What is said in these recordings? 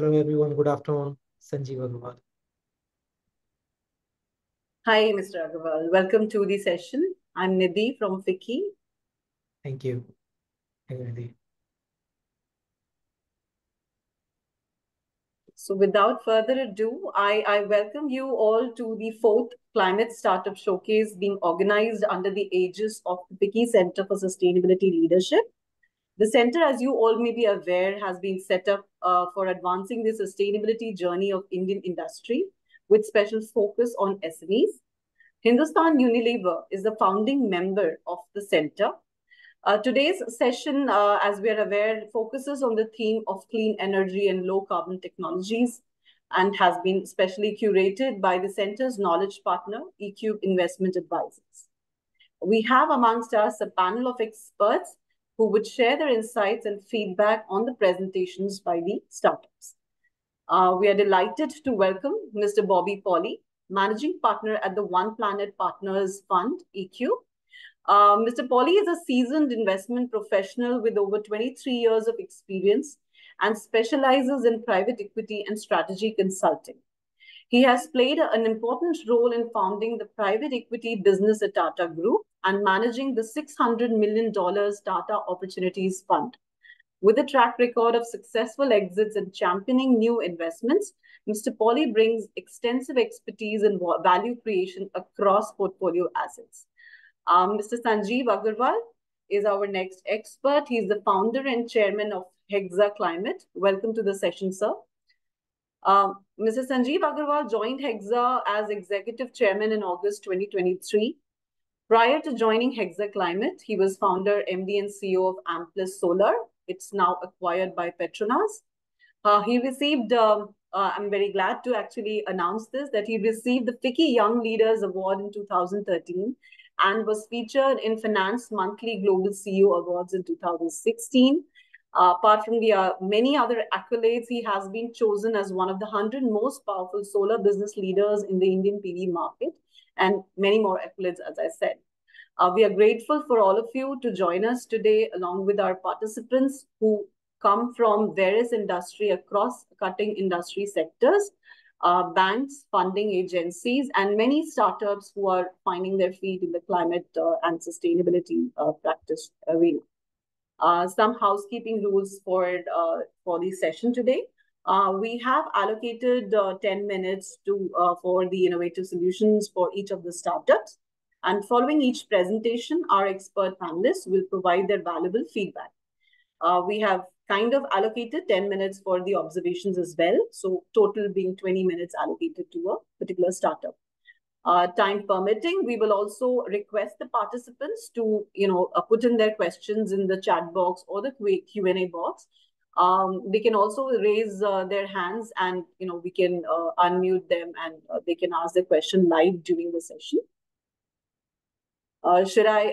Hello, everyone. Good afternoon. Sanjeev Agarwal. Hi, Mr. Agarwal. Welcome to the session. I'm Nidhi from FICCI. Thank you. Thank you, Nidhi. So without further ado, I, I welcome you all to the fourth Climate Startup Showcase being organized under the aegis of the FICCI Center for Sustainability Leadership. The center, as you all may be aware, has been set up uh, for advancing the sustainability journey of Indian industry with special focus on SMEs. Hindustan Unilever is the founding member of the center uh, today's session, uh, as we are aware, focuses on the theme of clean energy and low carbon technologies and has been specially curated by the center's knowledge partner, eCube Investment Advisors. We have amongst us a panel of experts who would share their insights and feedback on the presentations by the startups. Uh, we are delighted to welcome Mr. Bobby Pauly, Managing Partner at the One Planet Partners Fund, EQ. uh, Mr. Pauly is a seasoned investment professional with over 23 years of experience and specializes in private equity and strategy consulting. He has played an important role in founding the private equity business at Tata Group and managing the $600 million Tata Opportunities Fund. With a track record of successful exits and championing new investments, Mr. Pauly brings extensive expertise in value creation across portfolio assets. Um, Mr. Sanjeev Agarwal is our next expert. He's the founder and chairman of Hexa Climate. Welcome to the session, sir. Um, Mr. Sanjeev Agarwal joined Hexa as executive chairman in August 2023. Prior to joining Hexa Climate, he was founder, MD, and CEO of Amplus Solar. It's now acquired by Petronas. Uh, he received, um, uh, I'm very glad to actually announce this, that he received the FICCI Young Leaders Award in 2013 and was featured in Finance Monthly Global CEO Awards in 2016. Uh, apart from the uh, many other accolades, he has been chosen as one of the 100 most powerful solar business leaders in the Indian PV market, and many more accolades, as I said. Uh, we are grateful for all of you to join us today, along with our participants who come from various industry across cutting industry sectors uh, banks, funding agencies, and many startups who are finding their feet in the climate uh, and sustainability uh, practice arena. Uh, some housekeeping rules for, uh, for the session today. Uh, we have allocated 10 minutes to for the innovative solutions for each of the startups. And following each presentation, our expert panelists will provide their valuable feedback. we have kind of allocated 10 minutes for the observations as well. So total being 20 minutes allocated to a particular startup. Uh, time permitting, we will also request the participants to, you know, uh, put in their questions in the chat box or the Q&A box. Um, they can also raise uh, their hands and, you know, we can uh, unmute them and uh, they can ask the question live during the session. Uh, should I,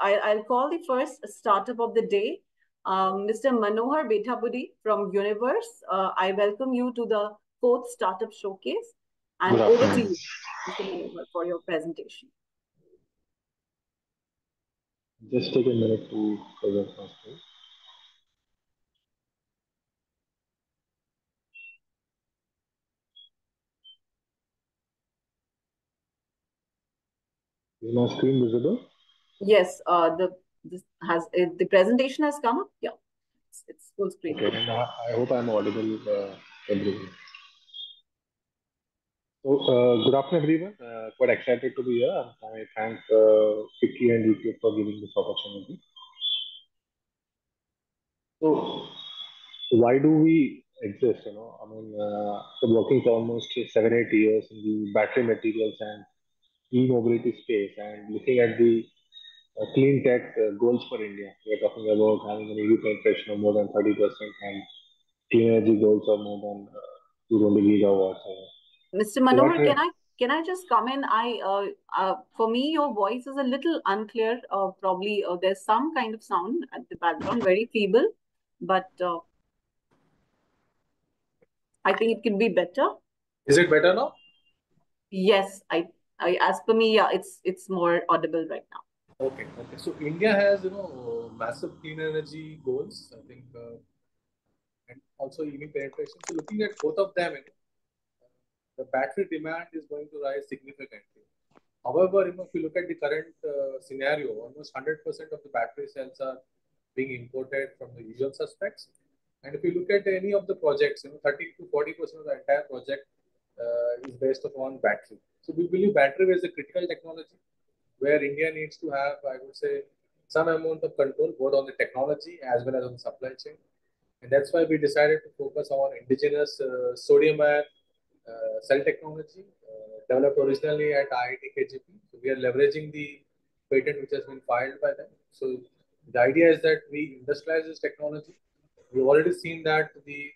I, I'll call the first startup of the day. Um, Mr. Manohar Bethabudi from Universe, uh, I welcome you to the fourth startup showcase. And over to you, Mr. Manohar, for your presentation. Just take a minute to present my Is my screen visible? Yes, uh, the this has uh, the presentation has come up. Yeah, it's, it's full screen. Okay, and I hope I'm audible, uh, everyone. So, uh, good afternoon, everyone. Uh, quite excited to be here. I thank uh, FICCI and eCube for giving this opportunity. So, why do we exist? You know, I mean, uh, so working for almost seven, eight years in the battery materials and e-mobility space, and looking at the uh, clean tech uh, goals for India. We are talking about having an EV penetration of more than 30% and clean energy goals of more than uh, 220 gigawatts. Mr. Manohar, can I can I just come in? I uh, uh, for me, your voice is a little unclear. Uh, probably uh, there's some kind of sound at the background, very feeble, but uh, I think it can be better. Is it better now? Yes, I, I as per me, yeah, it's it's more audible right now. Okay, okay. So India has, you know, massive clean energy goals. I think uh, and also EV penetration. So looking at both of them, you know, the battery demand is going to rise significantly. However, you know, if you look at the current uh, scenario, almost 100% of the battery cells are being imported from the usual suspects. And if you look at any of the projects, you know, 30 to 40% of the entire project uh, is based upon battery. So we believe battery is a critical technology where India needs to have, I would say, some amount of control both on the technology as well as on the supply chain. And that's why we decided to focus on indigenous uh, sodium ion uh, cell technology uh, developed originally at IIT KGP. So we are leveraging the patent which has been filed by them. So the idea is that we industrialize this technology. We've already seen that the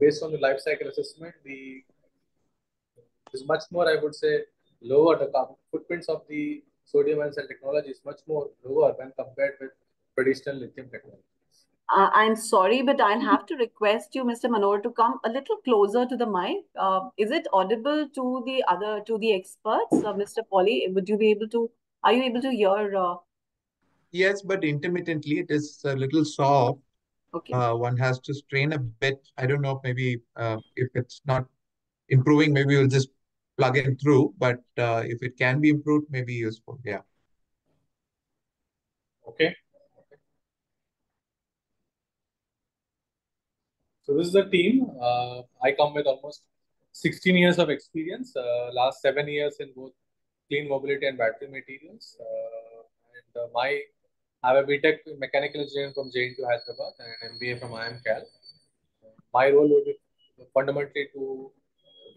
based on the life cycle assessment, the is much more, I would say, lower. The carbon footprints of the sodium ion cell technology is much more lower when compared with traditional lithium technology. Uh, I'm sorry, but I'll have to request you, Mr. Manohar, to come a little closer to the mic. Uh, is it audible to the other, to the experts? Uh, Mr. Pauly, would you be able to, are you able to hear? Uh... Yes, but intermittently it is a little soft. Okay. Uh, one has to strain a bit. I don't know, maybe uh, if it's not improving, maybe we'll just plug in through, but uh, if it can be improved, maybe useful. Yeah. Okay. So this is the team. Uh, I come with almost 16 years of experience. Uh, last seven years in both clean mobility and battery materials. Uh, and uh, my I have a BTech in mechanical engineering from JNTU Hyderabad and an MBA from IIM My role will be fundamentally to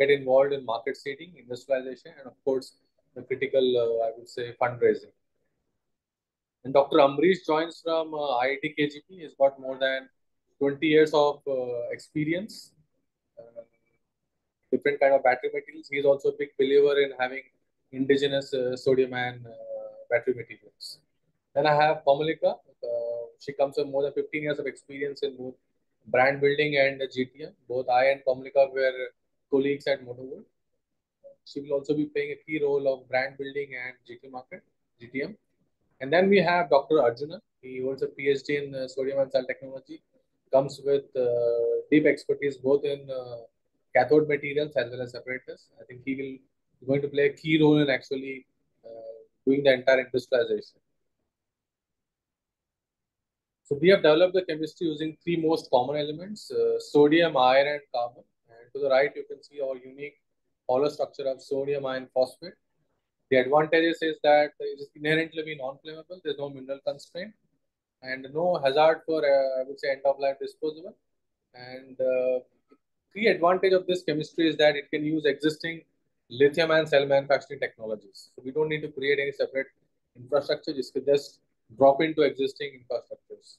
get involved in market seeding, industrialization, and of course the critical, uh, I would say, fundraising. And Dr. Amrish joins from uh, IIT KGP. He's got more than 20 years of uh, experience, uh, different kind of battery materials. He's also a big believer in having indigenous uh, sodium ion battery materials. Then I have Komalika. she comes with more than 15 years of experience in both brand building and GTM. Both I and Komalika were colleagues at Motowood. She will also be playing a key role of brand building and GT market, GTM. And then we have Dr. Arjuna. He holds a PhD in uh, sodium ion cell technology comes with uh, deep expertise both in uh, cathode materials as well as separators. I think he will going to play a key role in actually uh, doing the entire industrialization. So we have developed the chemistry using three most common elements, uh, sodium, iron, and carbon. To the right, you can see our unique hollow structure of sodium iron phosphate. The advantages is that it is inherently non-flammable. There's no mineral constraint and no hazard for, uh, I would say, end-of-life disposable. And uh, key advantage of this chemistry is that it can use existing lithium ion cell manufacturing technologies. So we don't need to create any separate infrastructure. Just just drop into existing infrastructures.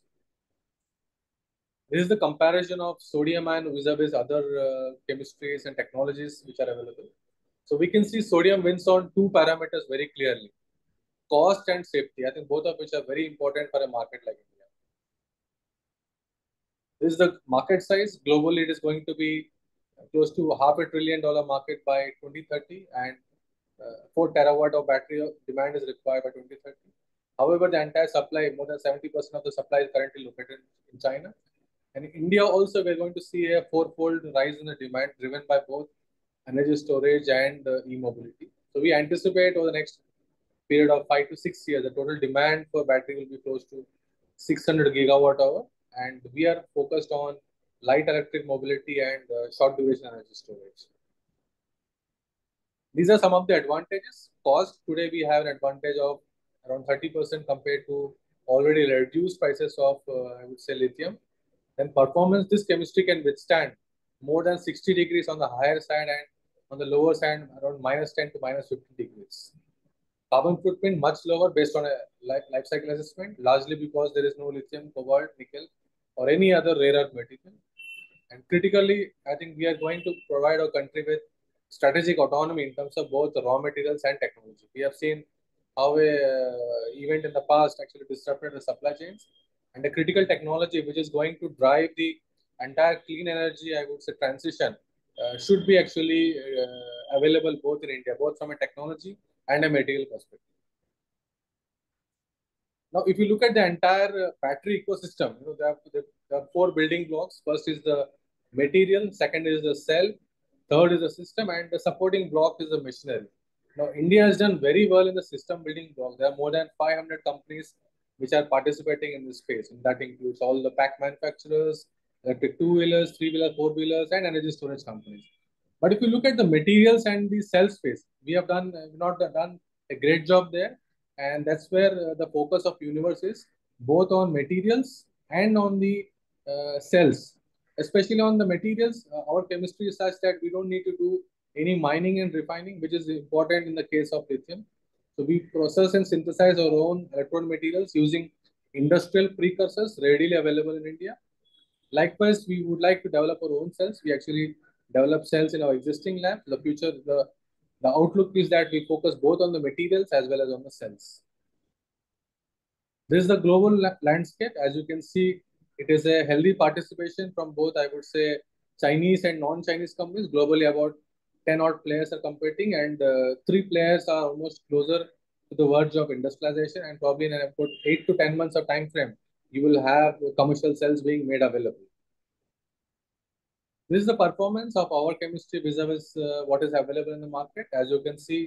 This is the comparison of sodium ion vis-a-vis other uh, chemistries and technologies which are available. So we can see sodium wins on two parameters very clearly cost and safety. I think both of which are very important for a market like India. This is the market size. Globally, it is going to be close to half a trillion dollar market by 2030 and uh, 4 terawatt of battery demand is required by 2030. However, the entire supply, more than 70% of the supply is currently located in China. And in India also, we're going to see a fourfold rise in the demand driven by both energy storage and uh, e-mobility. So we anticipate over the next period of five to six years, the total demand for battery will be close to 600 gigawatt hour. And we are focused on light electric mobility and uh, short duration energy storage. These are some of the advantages. Cost, today we have an advantage of around 30% compared to already reduced prices of, uh, I would say, lithium. Then performance, this chemistry can withstand more than 60 degrees on the higher side and on the lower side around minus 10 to minus 50 degrees. Carbon footprint much lower based on a life, life cycle assessment, largely because there is no lithium, cobalt, nickel, or any other rare earth material. And critically, I think we are going to provide our country with strategic autonomy in terms of both raw materials and technology. We have seen how a uh, event in the past actually disrupted the supply chains and a critical technology which is going to drive the entire clean energy, I would say, transition uh, should be actually uh, available both in India, both from a technology and a material perspective. Now, if you look at the entire uh, battery ecosystem, you know, there are, there are four building blocks. First is the material, second is the cell, third is the system, and the supporting block is the machinery. Now, India has done very well in the system building block. There are more than 500 companies which are participating in this space, and that includes all the pack manufacturers, electric two-wheelers, three-wheeler, four-wheelers, and energy storage companies. But if you look at the materials and the cell space, we have done not done a great job there, and that's where uh, the focus of Universe is, both on materials and on the uh, cells. Especially on the materials, uh, our chemistry is such that we don't need to do any mining and refining, which is important in the case of lithium. So we process and synthesize our own electrode materials using industrial precursors readily available in India. Likewise, we would like to develop our own cells. We actually develop cells in our existing lab. The future, the, the outlook is that we focus both on the materials as well as on the cells. This is the global la landscape. As you can see, it is a healthy participation from both, I would say, Chinese and non-Chinese companies. Globally, about 10 odd players are competing and uh, three players are almost closer to the verge of industrialization and probably in about 8 to 10 months of time frame, you will have commercial cells being made available. This is the performance of our chemistry vis-a-vis -vis, uh, what is available in the market. As you can see,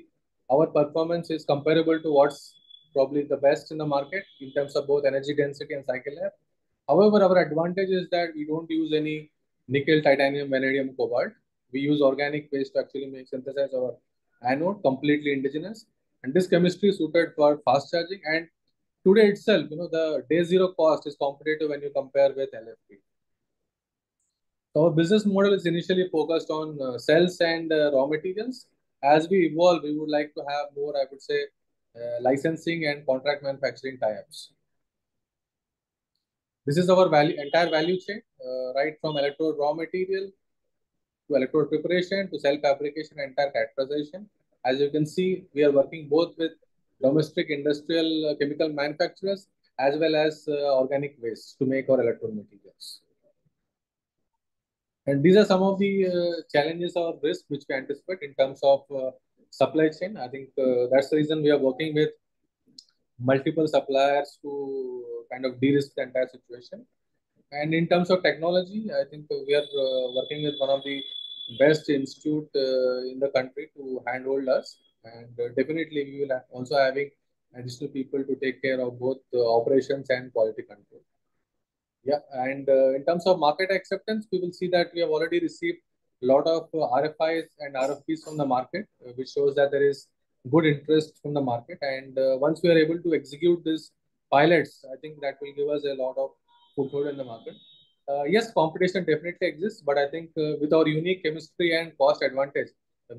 our performance is comparable to what's probably the best in the market in terms of both energy density and cycle life. However, our advantage is that we don't use any nickel, titanium, vanadium, cobalt. We use organic waste to actually make synthesize our anode completely indigenous. And this chemistry is suited for fast charging. And today itself, you know, the day zero cost is competitive when you compare with LFP. So our business model is initially focused on uh, cells and uh, raw materials. As we evolve, we would like to have more, I would say, uh, licensing and contract manufacturing tie-ups. This is our value, entire value chain, uh, right from electrode raw material to electrode preparation to cell fabrication, entire characterization. As you can see, we are working both with domestic industrial uh, chemical manufacturers as well as uh, organic waste to make our electrode materials. And these are some of the uh, challenges or risks which we anticipate in terms of uh, supply chain. I think uh, that's the reason we are working with multiple suppliers to kind of de-risk the entire situation. And in terms of technology, I think we are uh, working with one of the best institute uh, in the country to handhold us. And uh, definitely we will also having additional people to take care of both operations and quality control. Yeah, and uh, in terms of market acceptance, we will see that we have already received a lot of uh, RFIs and RFPs from the market, uh, which shows that there is good interest from the market. And once we are able to execute these pilots, I think that will give us a lot of foothold in the market. yes, competition definitely exists, but I think with our unique chemistry and cost advantage,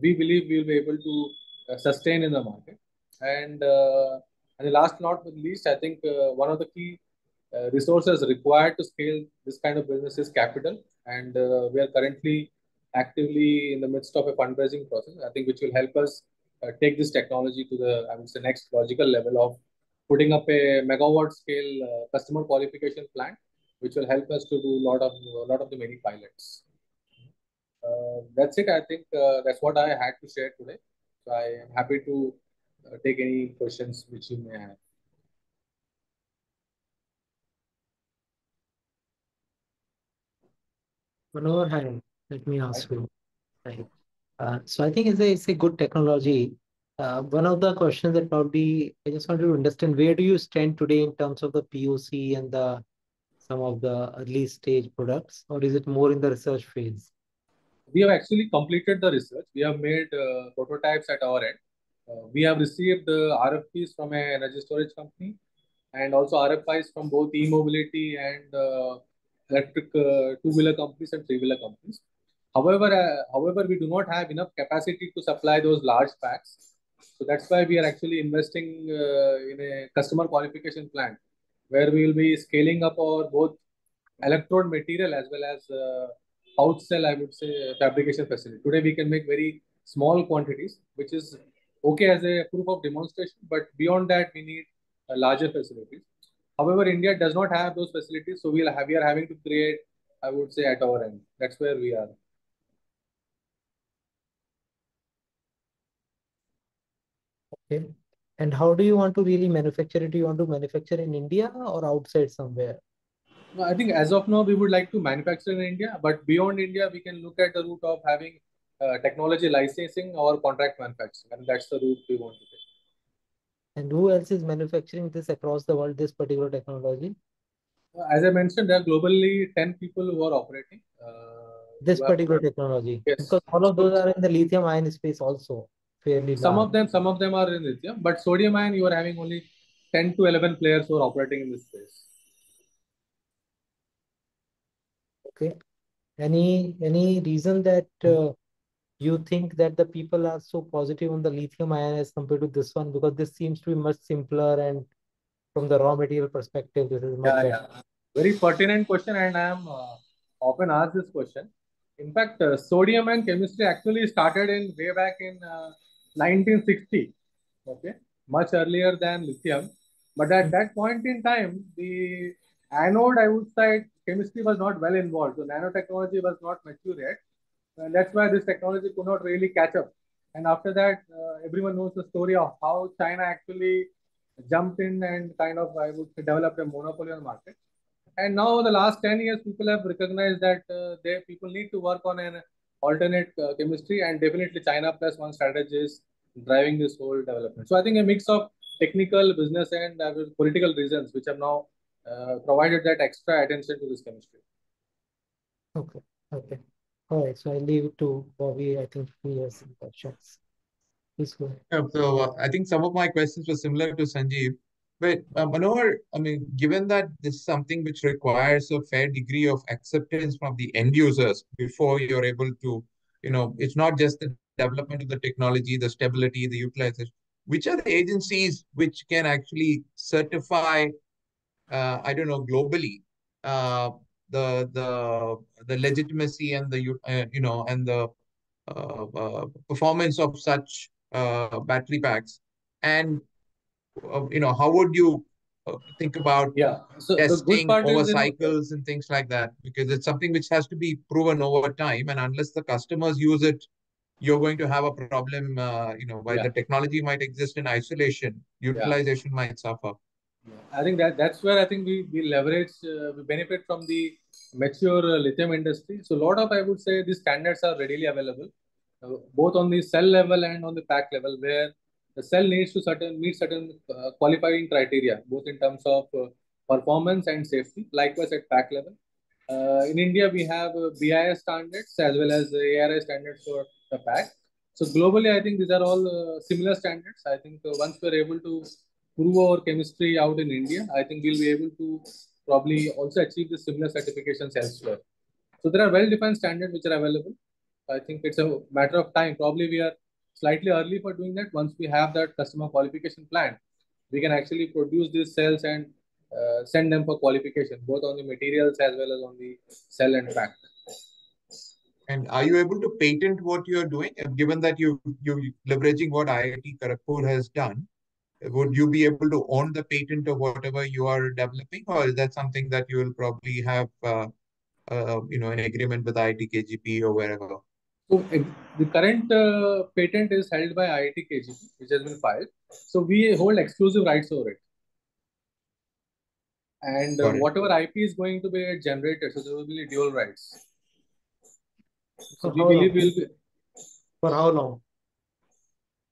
we believe we will be able to sustain in the market. And, and the last not least, I think one of the key uh, resources required to scale this kind of business is capital. And uh, we are currently actively in the midst of a fundraising process, I think, which will help us uh, take this technology to the, I would say, next logical level of putting up a megawatt scale customer qualification plant, which will help us to do a lot of a lot of the many pilots. Uh, that's it. I think uh, that's what I had to share today. So I am happy to uh, take any questions which you may have. Manohar, hi. Let me ask you. Right. Uh, so I think it's a, it's a good technology. Uh, one of the questions that probably I just wanted to understand where do you stand today in terms of the POC and the some of the early stage products, or is it more in the research phase? We have actually completed the research. We have made uh, prototypes at our end. Uh, we have received uh, RFPs from a energy storage company and also RFIs from both e-mobility and uh, electric uh, two-wheeler companies and three-wheeler companies. However, uh, however, we do not have enough capacity to supply those large packs. So that's why we are actually investing uh, in a customer qualification plant where we will be scaling up our both electrode material as well as uh, pouch cell, I would say, fabrication facility. Today we can make very small quantities, which is okay as a proof of demonstration, but beyond that we need larger facilities. However, India does not have those facilities, so we'll have, we are having to create, I would say, at our end. That's where we are. Okay. And how do you want to really manufacture it? Do you want to manufacture in India or outside somewhere? No, I think as of now, we would like to manufacture in India, but beyond India, we can look at the route of having uh, technology licensing or contract manufacturing. and that's the route we want to take. And who else is manufacturing this across the world, this particular technology? Uh, as I mentioned, there are globally 10 people who are operating. Uh, this particular technology? Yes. Because all of those are in the lithium ion space also, fairly Some large. of them, some of them are in lithium, but sodium ion, you are having only 10 to 11 players who are operating in this space. Okay. Any any reason that uh, you think that the people are so positive on the lithium ion as compared to this one? Because this seems to be much simpler and from the raw material perspective, this is much Yeah, better. yeah. Very pertinent question, and I am uh, often asked this question. In fact, uh, sodium ion chemistry actually started in way back in uh, 1960. Okay, much earlier than lithium. But at that point in time, the anode, I would say, chemistry was not well involved. So nanotechnology was not mature yet. And that's why this technology could not really catch up. And after that, uh, everyone knows the story of how China actually jumped in and kind of, I would say, developed a monopoly on the market. And now, the last 10 years, people have recognized that uh, they people need to work on an alternate uh, chemistry, and definitely China plus one strategy is driving this whole development. So I think a mix of technical, business, and uh, political reasons which have now uh, provided that extra attention to this chemistry. Okay. Okay. All right. So I leave it to Bobby. I think he has some questions. Please go ahead. Yeah, so uh, I think some of my questions were similar to Sanjeev. But uh, Manohar, I mean, given that this is something which requires a fair degree of acceptance from the end users before you're able to, you know, it's not just the development of the technology, the stability, the utilization. Which are the agencies which can actually certify, uh, I don't know, globally, uh, the the the legitimacy and the uh, you know and the uh, uh, performance of such uh, battery packs and you know how would you uh, think about Yeah. So testing over is, cycles and things like that because it's something which has to be proven over time and unless the customers use it you're going to have a problem uh, you know while Yeah. the technology might exist in isolation utilization might suffer I think that that's where I think we we leverage, uh, we benefit from the mature uh, lithium industry. So a lot of I would say these standards are readily available, uh, both on the cell level and on the pack level, where the cell needs to certain meet certain uh, qualifying criteria, both in terms of uh, performance and safety. Likewise at pack level. Uh, in India, we have uh, BIS standards as well as ARAI standards for the pack. So globally, I think these are all uh, similar standards. I think uh, once we're able to prove our chemistry out in India, I think we'll be able to probably also achieve the similar certifications elsewhere. So there are well-defined standards which are available. I think it's a matter of time. Probably we are slightly early for doing that. Once we have that customer qualification plan, we can actually produce these cells and uh, send them for qualification, both on the materials as well as on the cell and pack. and are you able to patent what you're doing Uh, given that you you leveraging what IIT Kharagpur has done would you be able to own the patent of whatever you are developing, or is that something that you will probably have, uh, uh, you know, an agreement with IIT KGP or wherever? So the current uh, patent is held by IIT KGP, which has been filed. So we hold exclusive rights over it. And uh, whatever IP is going to be generated, so there will be dual rights. So For we how believe long? we'll be, For how long?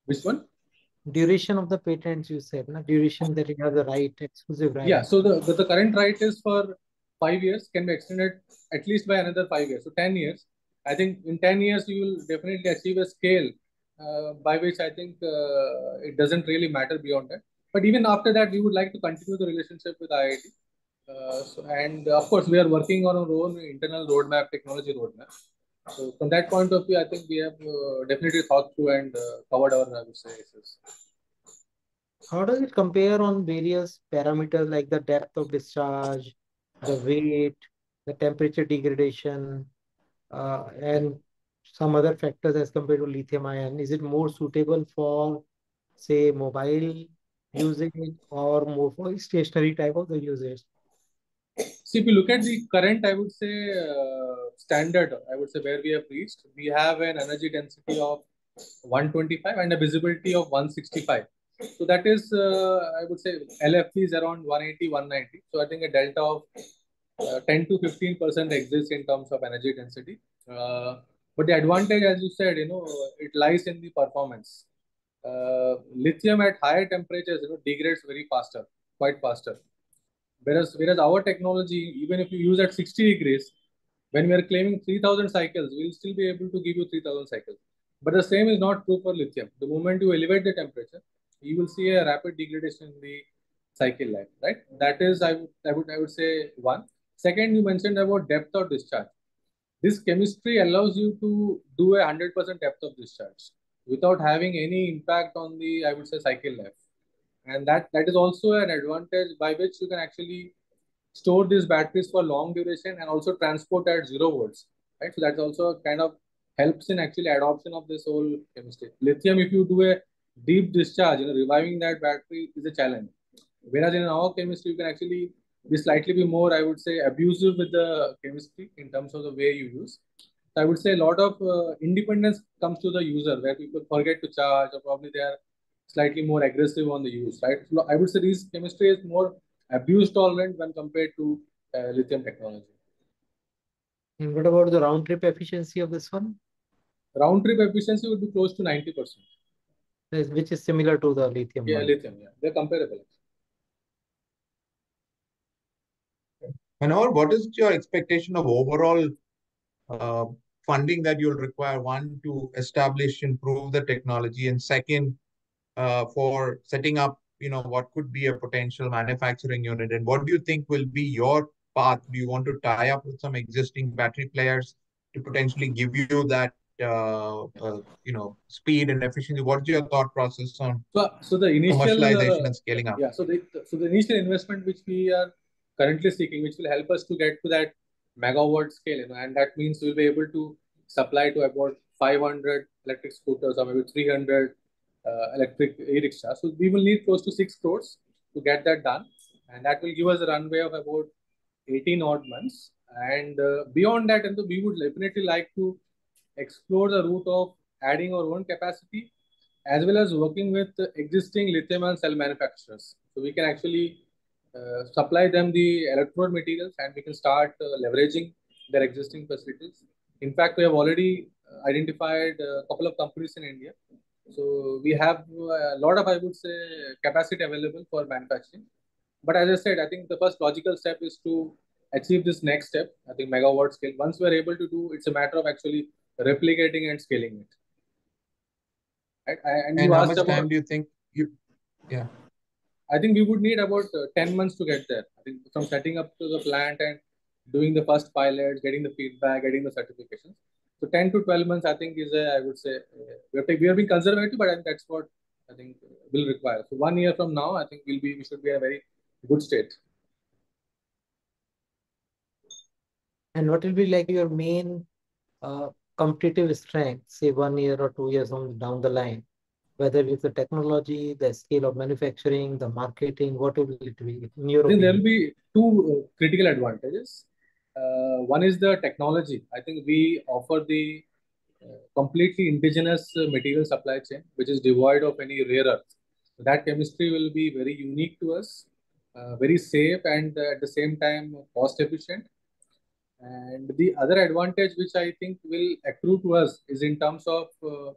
which one? Duration of the patents you said, na? Duration that you have the right, exclusive right. Yeah, so the, the, the current right is for five years, can be extended at least by another five years. So 10 years. I think in 10 years, you will definitely achieve a scale uh, by which I think uh, it doesn't really matter beyond that. But even after that, we would like to continue the relationship with IIT. Uh, so, and of course, we are working on our own internal roadmap, technology roadmap. So from that point of view, I think we have uh, definitely thought through and uh, covered our, I. How does it compare on various parameters like the depth of discharge, the weight, the temperature degradation, uh, and some other factors as compared to lithium ion? Is it more suitable for, say, mobile usage or more for stationary type of the usage? See, if you look at the current, I would say, uh, standard, I would say where we have reached, we have an energy density of 125 and a visibility of 165. So that is, uh, I would say, LFP is around 180, 190. So I think a delta of uh, 10 to 15 percent exists in terms of energy density. Uh, but the advantage, as you said, you know, it lies in the performance. Uh, lithium at higher temperatures, you know, degrades very faster, quite faster. Whereas, whereas our technology, even if you use at 60 degrees, when we are claiming 3000 cycles, we'll still be able to give you 3000 cycles. But the same is not true for lithium. The moment you elevate the temperature, you will see a rapid degradation in the cycle life, right? That is, I would, I would, I would say one. Second, you mentioned about depth of discharge. This chemistry allows you to do a 100% depth of discharge without having any impact on the, I would say, cycle life. And that, that is also an advantage by which you can actually store these batteries for long duration and also transport at zero volts, right? So that's also kind of helps in actually adoption of this whole chemistry. Lithium, if you do a deep discharge, you know, reviving that battery is a challenge. Whereas in our chemistry, you can actually be slightly be more, I would say, abusive with the chemistry in terms of the way you use. So I would say a lot of uh, independence comes to the user where people forget to charge or probably they are slightly more aggressive on the use, right? So I would say this chemistry is more abuse tolerant when compared to uh, lithium technology. And what about the round trip efficiency of this one? Round trip efficiency would be close to 90%. Which is similar to the lithium. Yeah, one. lithium, yeah. They're comparable. Manohar, what is your expectation of overall uh, funding that you'll require? One, to establish, improve the technology, and second, uh, for setting up, you know, what could be a potential manufacturing unit. And what do you think will be your path? Do you want to tie up with some existing battery players to potentially give you that, uh, uh, you know, speed and efficiency? What's your thought process on So, so the initial commercialization uh, and scaling up? Yeah, so the so the initial investment which we are currently seeking, which will help us to get to that megawatt scale, you know, and that means we'll be able to supply to about 500 electric scooters or maybe 300 uh, electric e-rickshaws. So we will need close to six crores to get that done, and that will give us a runway of about 18 odd months. And uh, beyond that, and we would definitely like to explore the route of adding our own capacity as well as working with existing lithium ion cell manufacturers. So we can actually supply them the electrode materials and we can start uh, leveraging their existing facilities. In fact, we have already uh, identified a couple of companies in India. So we have a lot of, I would say, capacity available for manufacturing. But as I said, I think the first logical step is to achieve this next step. I think megawatt scale. Once we are able to do, it's a matter of actually replicating and scaling it. Right? And, And you how much about, time do you think you, yeah. I think we would need about uh, 10 months to get there. I think from setting up to the plant and doing the first pilot, getting the feedback, getting the certifications. So 10 to 12 months, I think is a, I would say, uh, we, are, we are being conservative, but I think that's what I think will require. So one year from now, I think we'll be, we should be in a very good state. And what will be like your main uh, competitive strength, say one year or two years on down the line? Whether it's the technology, the scale of manufacturing, the marketing, what will it be in your I think there will be two uh, critical advantages. Uh, one is the technology. I think we offer the uh, completely indigenous uh, material supply chain, which is devoid of any rare earth. So that chemistry will be very unique to us, uh, very safe, and uh, at the same time cost efficient. And the other advantage, which I think will accrue to us, is in terms of uh,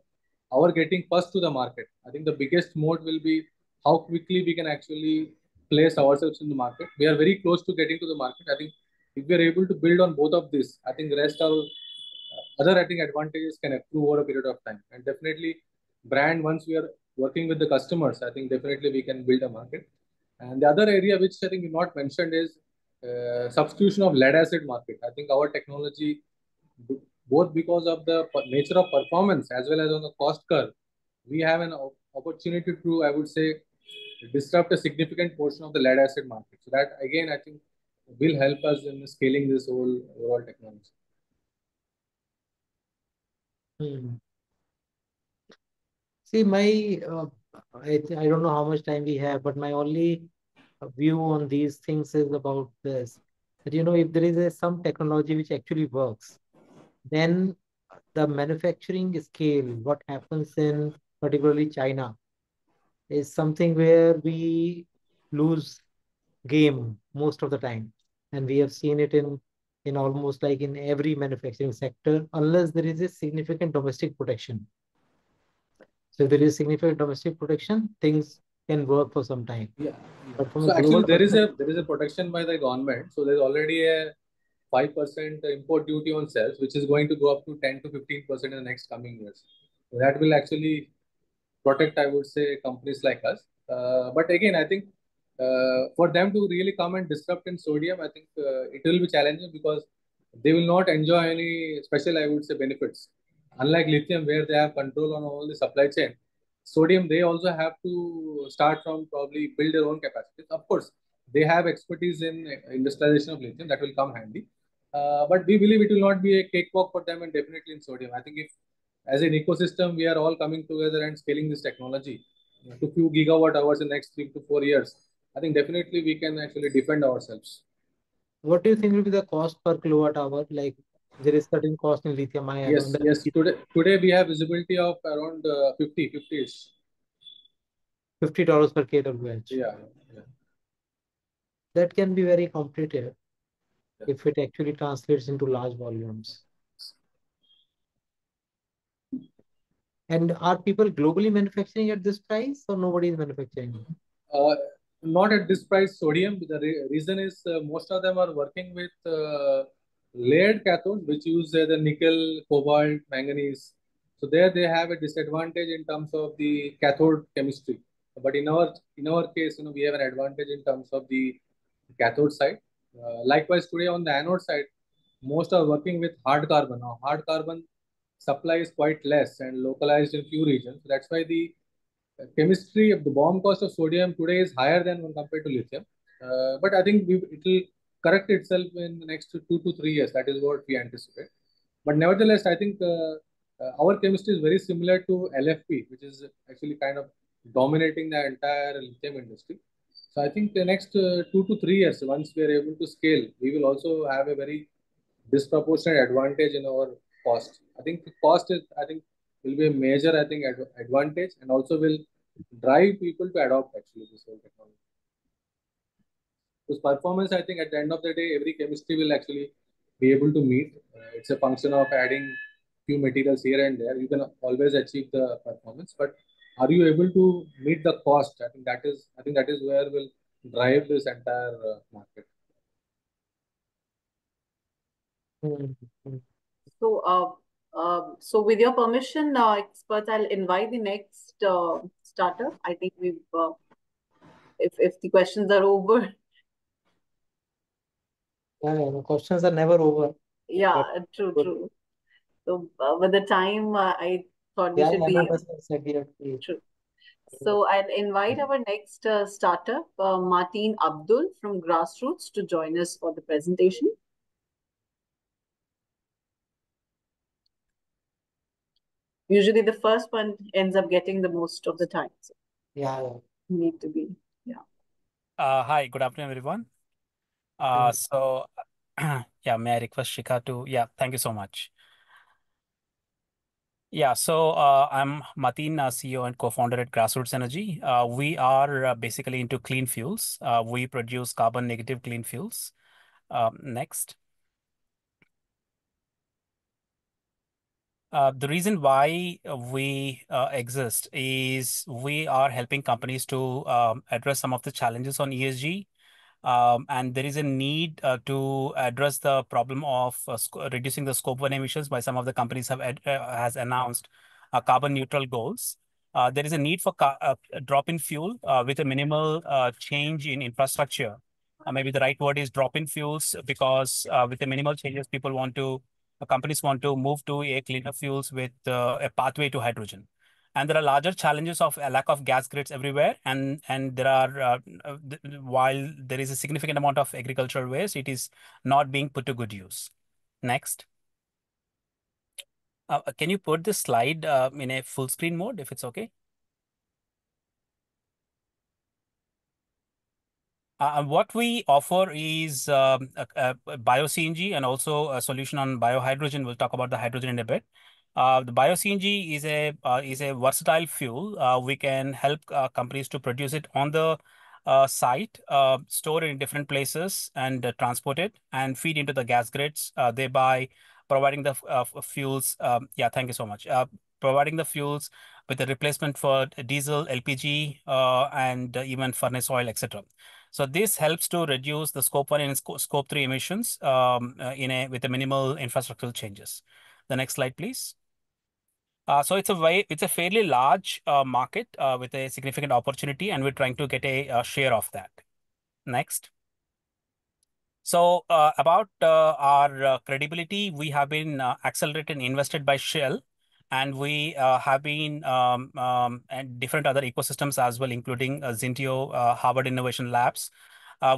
our getting first to the market. I think the biggest mode will be how quickly we can actually place ourselves in the market. We are very close to getting to the market. I think if we are able to build on both of this, I think the rest are uh, other I think advantages can accrue over a period of time. And definitely, brand once we are working with the customers, I think definitely we can build a market. And the other area which I think you not mentioned is uh, substitution of lead acid market. I think our technology, both because of the nature of performance as well as on the cost curve, we have an opportunity to, I would say, disrupt a significant portion of the lead acid market. So that again, I think will help us in scaling this whole overall technology. Hmm. See, my uh, I, I don't know how much time we have, but my only view on these things is about this. That you know, if there is a, some technology which actually works, then the manufacturing scale, what happens in particularly China, is something where we lose game most of the time. And we have seen it in in almost like in every manufacturing sector, unless there is a significant domestic protection. So if there is significant domestic protection, things can work for some time. Yeah. But from So actually, there is a there is a protection by the government. So there's already a five percent import duty on cells, which is going to go up to ten to fifteen percent in the next coming years. That will actually protect, I would say, companies like us. Uh, but again, I think uh, for them to really come and disrupt in sodium, I think uh, it will be challenging because they will not enjoy any special, I would say, benefits. Unlike lithium, where they have control on all the supply chain, sodium they also have to start from probably build their own capacities. Of course, they have expertise in industrialization of lithium that will come handy. Uh, but we believe it will not be a cakewalk for them and definitely in sodium. I think if as an ecosystem, we are all coming together and scaling this technology to few gigawatt hours in the next three to four years. I think definitely we can actually defend ourselves. what do you think will be the cost per kilowatt hour? Like there is certain cost in lithium ion. Yes, yes. Today, today we have visibility of around uh, 50, 50-ish. fifty dollars per kWh. Yeah, yeah. That can be very competitive. If it actually translates into large volumes. And are people globally manufacturing at this price or nobody is manufacturing? Uh, not at this price sodium. The re reason is uh, most of them are working with uh, layered cathodes, which use uh, the nickel, cobalt, manganese. So there they have a disadvantage in terms of the cathode chemistry. But in our in our case, you know, we have an advantage in terms of the cathode side. Uh, likewise, today on the anode side, most are working with hard carbon. Now, hard carbon supply is quite less and localized in few regions. That's why the chemistry of the BOM cost of sodium today is higher than when compared to lithium. Uh, but I think it will correct itself in the next two to three years. That is what we anticipate. But nevertheless, I think uh, uh, our chemistry is very similar to LFP, which is actually kind of dominating the entire lithium industry. I think the next uh, two to three years, once we are able to scale, we will also have a very disproportionate advantage in our cost. I think cost is, I think, will be a major, I think, ad advantage and also will drive people to adopt actually this whole technology. Because performance, I think, at the end of the day, every chemistry will actually be able to meet. Uh, it's a function of adding few materials here and there. You can always achieve the performance, but are you able to meet the cost? I think that is, I think that is where will drive this entire uh, market. Mm-hmm. So, uh, um, so with your permission, uh, experts, I'll invite the next uh, starter. I think we've, uh, if if the questions are over, Yeah, yeah, the questions are never over. yeah, true, good. true. So, uh, with the time, uh, I thought we Yeah, should yeah, be no, that's what I said here. true. So, I'll invite our next uh, startup, uh, Mateen Abdul from Grassroots, to join us for the presentation. Usually, the first one ends up getting the most of the time. So, Yeah, yeah. need to be, yeah. Uh, hi, good afternoon, everyone. Uh, so, yeah, may I request Shikha to, yeah, thank you so much. Yeah, so uh, I'm Mateen, uh, CEO and co-founder at Grassroots Energy. Uh, we are uh, basically into clean fuels. Uh, we produce carbon negative clean fuels. Um, next. Uh, the reason why we exist is we are helping companies to um, address some of the challenges on ESG. Um, and there is a need uh, to address the problem of uh, reducing the scope one emissions by some of the companies have uh, has announced uh, carbon neutral goals. Uh, there is a need for a drop-in fuel with a minimal change in infrastructure. maybe the right word is drop-in fuels because with the minimal changes, people want to companies want to move to a cleaner fuels with uh, a pathway to hydrogen. And there are larger challenges of a lack of gas grids everywhere. And, and there are, uh, while there is a significant amount of agricultural waste, it is not being put to good use. Next. Uh, can you put this slide uh, in a full screen mode if it's okay? Uh, what we offer is um, a, a bio CNG and also a solution on biohydrogen. We'll talk about the hydrogen in a bit. Uh, the bio-CNG is a uh, is a versatile fuel. Uh, we can help uh, companies to produce it on the uh, site, uh, store it in different places, and transport it and feed into the gas grids, thereby providing the fuels. Um, yeah, thank you so much. Providing the fuels with a replacement for diesel, LPG, and even furnace oil, etc. So this helps to reduce the scope one and scope three emissions um, in a with a minimal infrastructural changes. The next slide, please. Uh, so it's a way, it's a fairly large uh, market uh, with a significant opportunity, and we're trying to get a, uh, share of that. Next. So uh, about uh, our credibility, we have been accelerated and invested by Shell, and we have been um, um, and different other ecosystems as well, including Zinteo, Harvard Innovation Labs.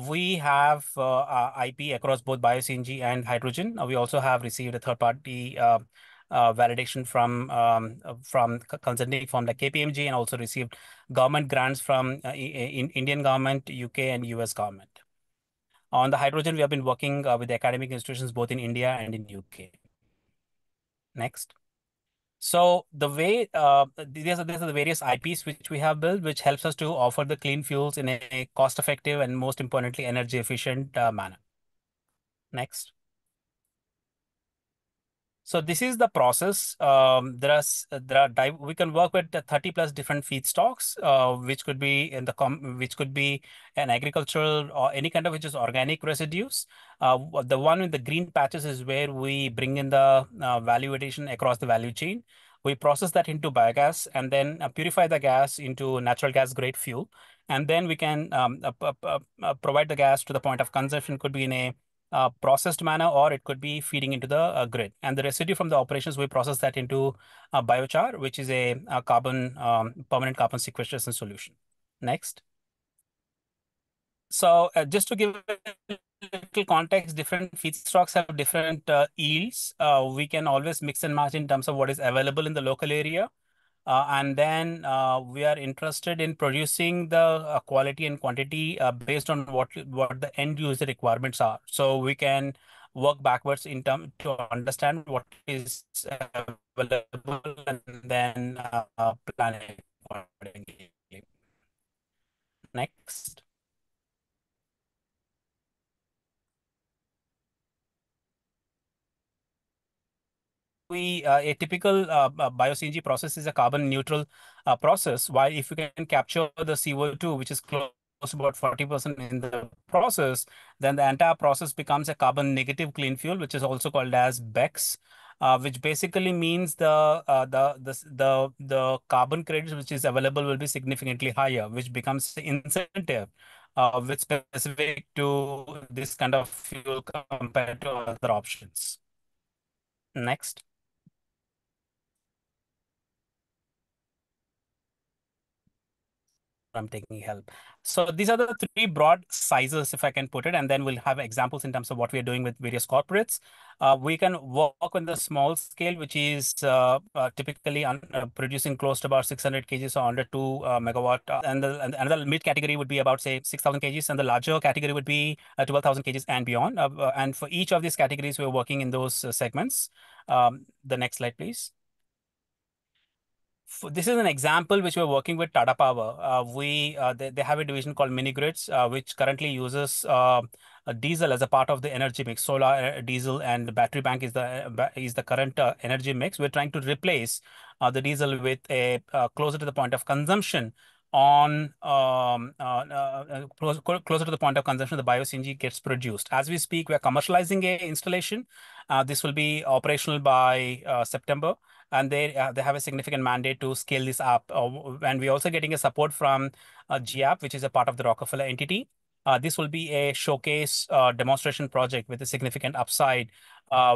we have IP across both bio-CNG and hydrogen. we also have received a third-party validation from um, from consulting firm like KPMG and also received government grants from uh, in Indian government, UK, and US government. On the hydrogen, we have been working uh, with academic institutions both in India and in UK. Next. So the way uh, these are these are the various IPs which we have built, which helps us to offer the clean fuels in a cost-effective and most importantly energy efficient uh, manner. Next. So this is the process. Um, there are there are we can work with 30 plus different feedstocks, uh, which could be in the com which could be an agricultural or any kind of which is organic residues. Uh, the one with the green patches is where we bring in the uh, value addition across the value chain. We process that into biogas and then uh, purify the gas into natural gas grade fuel, and then we can um, uh, provide the gas to the point of consumption. Could be in a uh, processed manner, or it could be feeding into the uh, grid. And the residue from the operations, we process that into a biochar, which is a, a carbon um, permanent carbon sequestration solution. Next. So uh, just to give a little context, different feedstocks have different uh, yields. Uh, we can always mix and match in terms of what is available in the local area. Uh, and then uh, we are interested in producing the uh, quality and quantity uh, based on what what the end user requirements are. So we can work backwards in term to understand what is available and then uh, plan accordingly. Next. We uh, a typical uh, uh bio-CNG process is a carbon neutral uh, process. While if you can capture the CO2, which is close about 40% in the process, then the entire process becomes a carbon negative clean fuel, which is also called as BECCS. Uh, which basically means the uh, the the the the carbon credits which is available will be significantly higher, which becomes incentive uh, with specific to this kind of fuel compared to other options. Next. I'm taking help. So these are the three broad sizes, if I can put it, and then we'll have examples in terms of what we're doing with various corporates. Uh, we can work on the small scale, which is uh, uh, typically uh, producing close to about 600 kgs or under 2 uh, megawatt. Uh, and, the, and another mid category would be about, say, 6,000 kgs, and the larger category would be 12,000 kgs and beyond. and for each of these categories, we're working in those segments. Um, the next slide, please this is an example which we're working with Tata Power. Uh, we uh, they, they have a division called mini grids, uh, which currently uses uh, diesel as a part of the energy mix. Solar, uh, diesel, and battery bank is the uh, is the current energy mix. We're trying to replace the diesel with a closer to the point of consumption on um, close, closer to the point of consumption, the bio-CNG gets produced. As we speak, we are commercializing a installation. This will be operational by September and they uh, they have a significant mandate to scale this up. Uh, and we're also getting a support from uh, GAP, which is a part of the Rockefeller entity. Uh, this will be a showcase uh, demonstration project with a significant upside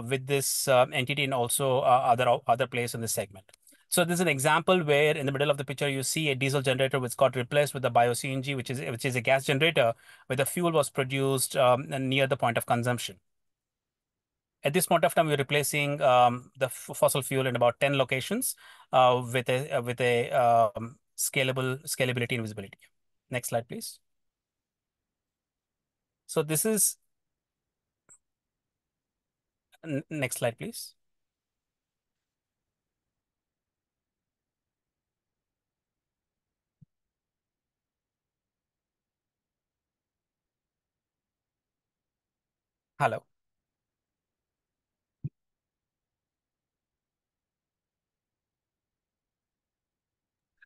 with this entity and also other other players in this segment. So this is an example where in the middle of the picture, you see a diesel generator which got replaced with a bio-CNG, which is, which is a gas generator where the fuel was produced um, near the point of consumption. At this point of time, we're replacing um, the fossil fuel in about 10 locations uh, with a, uh, with a um, scalable scalability and visibility. Next slide, please. So this is, next slide, please. Hello.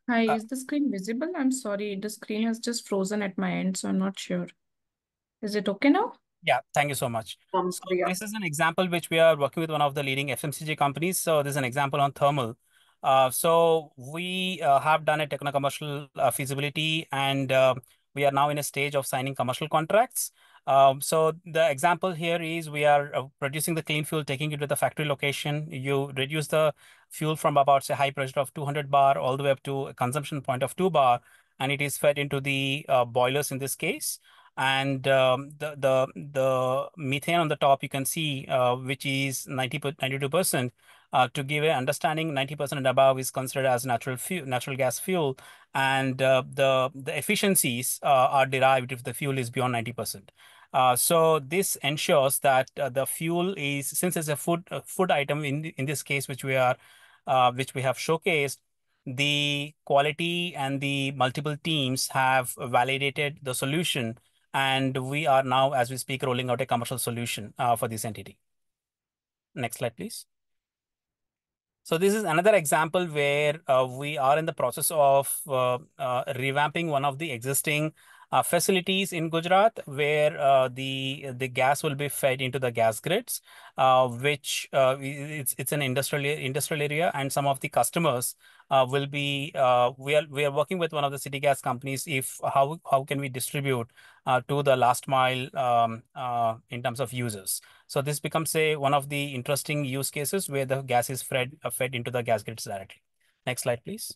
Hi, Uh, is the screen visible? I'm sorry, the screen has just frozen at my end, so I'm not sure. Is it okay now? Yeah, thank you so much. Um, So Priya. this is an example which we are working with one of the leading FMCG companies. So this is an example on thermal. Uh, so we uh, have done a techno-commercial uh, feasibility and uh, we are now in a stage of signing commercial contracts. Um, so the example here is we are uh, producing the clean fuel, taking it to the factory location. You reduce the fuel from about say high pressure of 200 bar all the way up to a consumption point of 2 bar, and it is fed into the uh, boilers in this case. And um, the the the methane on the top you can see uh, which is 90 92 percent uh, to give an understanding 90 percent and above is considered as natural fuel natural gas fuel. And uh, the the efficiencies uh, are derived if the fuel is beyond 90 percent uh, so this ensures that uh, the fuel is since it's a food food item in in this case which we are which we have showcased the quality and the multiple teams have validated the solution and we are now, as we speak, rolling out a commercial solution uh, for this entity. Next slide, please. So this is another example where uh, we are in the process of uh, uh revamping one of the existing uh, facilities in Gujarat where uh, the the gas will be fed into the gas grids, which it's it's an industrial industrial area, and some of the customers will be we are we are working with one of the city gas companies if how how can we distribute to the last mile um, in terms of users. So this becomes a one of the interesting use cases where the gas is fed, uh, fed into the gas grids directly. Next slide, please.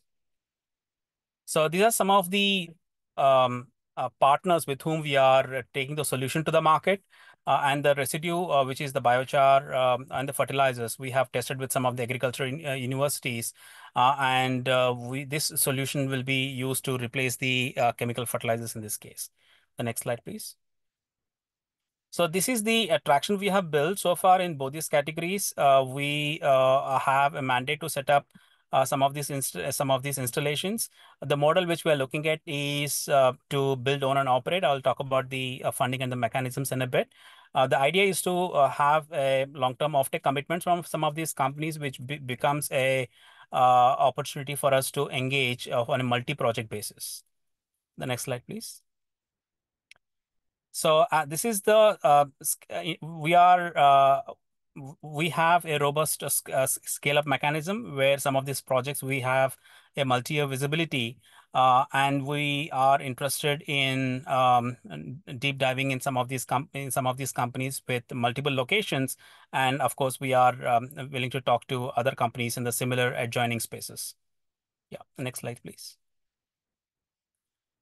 So these are some of the um, uh, partners with whom we are taking the solution to the market. Uh, and the residue, uh, which is the biochar um, and the fertilizers, we have tested with some of the agricultural uh, universities. Uh, and this solution will be used to replace the chemical fertilizers in this case. The next slide, please. So this is the attraction we have built so far in both these categories. Uh, we uh, have a mandate to set up uh, some of these some of these installations. The model which we are looking at is uh, to build, own, and operate. I'll talk about the uh, funding and the mechanisms in a bit. Uh, the idea is to have a long-term offtake commitments from some of these companies, which be becomes a opportunity for us to engage on a multi-project basis. The next slide, please. So uh, this is the uh, uh we are uh, we have a robust uh, uh scale up mechanism where some of these projects we have a multi-year visibility and we are interested in um, deep diving in some of these in some of these companies with multiple locations and of course we are um, willing to talk to other companies in the similar adjoining spaces. Yeah, next slide please.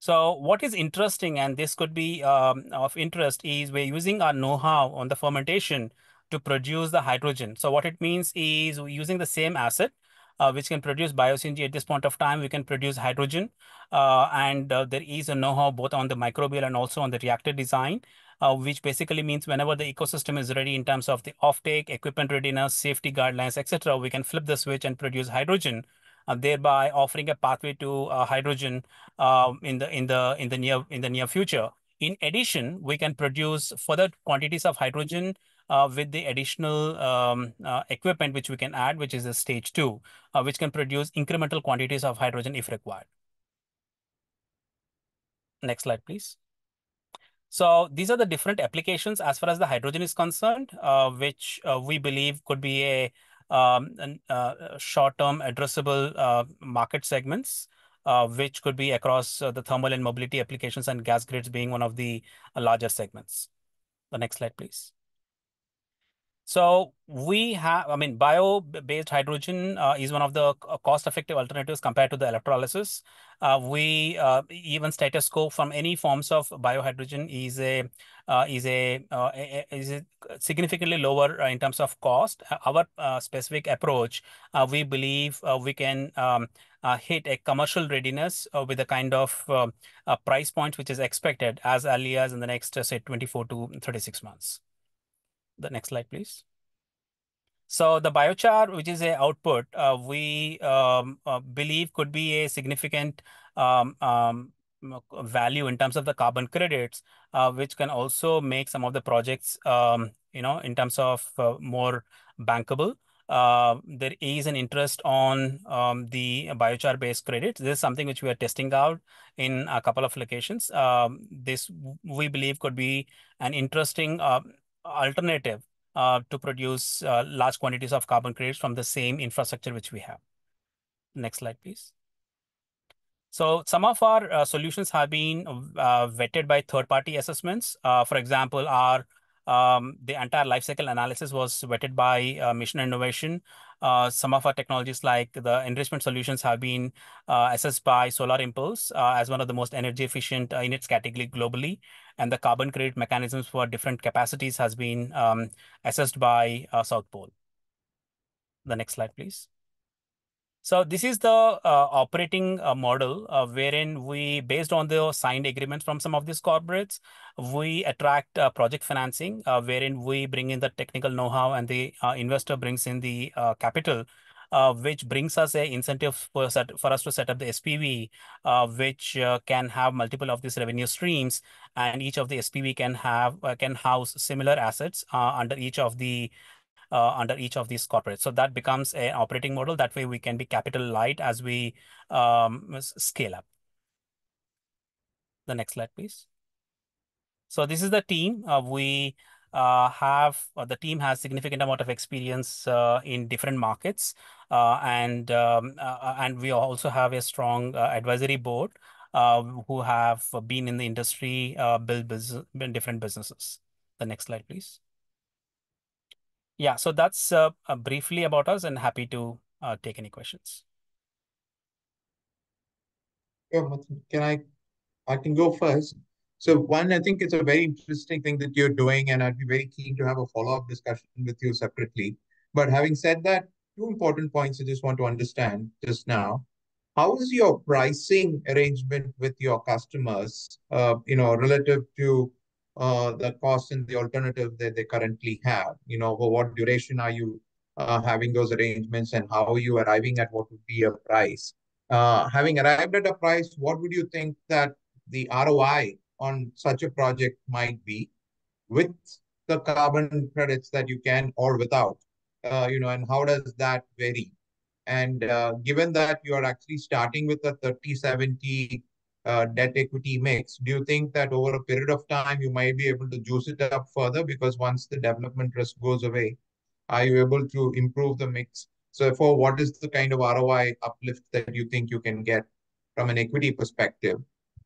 So what is interesting, and this could be um, of interest, is we're using our know-how on the fermentation to produce the hydrogen. So what it means is using the same asset, uh, which can produce bio-CNG at this point of time, we can produce hydrogen. Uh, and uh, there is a know-how both on the microbial and also on the reactor design, uh, which basically means whenever the ecosystem is ready in terms of the offtake, equipment readiness, safety guidelines, etc., we can flip the switch and produce hydrogen uh, thereby offering a pathway to uh, hydrogen um, in the in the in the near in the near future. In addition, we can produce further quantities of hydrogen with the additional um, uh, equipment which we can add, which is a stage two, uh, which can produce incremental quantities of hydrogen if required. Next slide, please. So these are the different applications as far as the hydrogen is concerned, uh, which we believe could be a um, uh, short-term addressable uh, market segments, uh, which could be across the thermal and mobility applications and gas grids being one of the larger segments. The next slide, please. So we have, I mean, bio-based hydrogen uh, is one of the cost-effective alternatives compared to the electrolysis. Uh, we uh, even status quo from any forms of biohydrogen is a uh, is a uh, is a significantly lower uh, in terms of cost. Our specific approach, we believe we can um, hit a commercial readiness with the kind of price point which is expected as early as in the next say 24 to 36 months. The next slide, please. So the biochar, which is a output, uh, we um, uh, believe could be a significant um, um, value in terms of the carbon credits, uh, which can also make some of the projects um, you know, in terms of uh, more bankable. Uh, there is an interest on um, the biochar-based credits. This is something which we are testing out in a couple of locations. Um, this we believe could be an interesting uh, alternative uh, to produce uh, large quantities of carbon credits from the same infrastructure which we have. Next slide, please. So some of our uh, solutions have been uh, vetted by third-party assessments. Uh, for example, our um, the entire life cycle analysis was vetted by uh, Mission Innovation. Uh, some of our technologies like the enrichment solutions have been uh, assessed by Solar Impulse as one of the most energy efficient in its category globally. And the carbon credit mechanisms for different capacities has been um, assessed by South Pole. The next slide, please. So this is the uh, operating uh, model uh, wherein we, based on the signed agreements from some of these corporates, we attract uh, project financing, uh, wherein we bring in the technical know-how and the uh, investor brings in the capital, which brings us a incentive for, set, for us to set up the SPV, which can have multiple of these revenue streams, and each of the SPV can have can house similar assets under each of the uh, under each of these corporates. So that becomes an operating model. That way we can be capital light as we um, scale up. The next slide, please. So this is the team. Uh, we uh, have uh, the team has significant amount of experience uh, in different markets, uh, and um, uh, and we also have a strong advisory board who have been in the industry, build business, different businesses. The next slide, please. Yeah, so that's uh, uh, briefly about us and happy to uh, take any questions. Yeah, can I, I can go first. So one, I think it's a very interesting thing that you're doing, and I'd be very keen to have a follow-up discussion with you separately. But having said that, two important points I just want to understand just now. How is your pricing arrangement with your customers, uh, you know, relative to uh, the cost and the alternative that they currently have? You know, for what duration are you uh, having those arrangements and how are you arriving at what would be a price? Uh, having arrived at a price, what would you think that the ROI on such a project might be with the carbon credits that you can or without? Uh, you know, and how does that vary? And uh, given that you are actually starting with a 30-70 uh, debt equity mix, do you think that over a period of time you might be able to juice it up further because once the development risk goes away, are you able to improve the mix? So therefore, what is the kind of ROI uplift that you think you can get from an equity perspective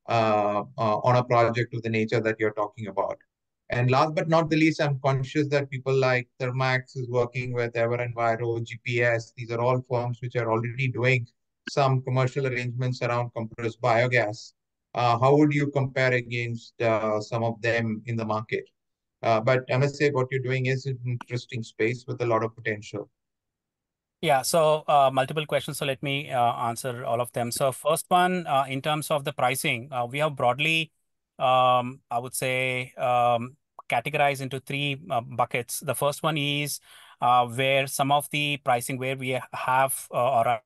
uh, uh, on a project of the nature that you're talking about? And last but not the least, I'm conscious that people like Thermax is working with EverEnviro, GPS. These are all firms which are already doing some commercial arrangements around compressed biogas. Uh, how would you compare against uh, some of them in the market? Uh, but I must say what you're doing is an interesting space with a lot of potential. Yeah, so uh, multiple questions. So let me uh, answer all of them. So first one, uh, in terms of the pricing, we have broadly, um, I would say, um, categorized into three buckets. The first one is where some of the pricing where we have or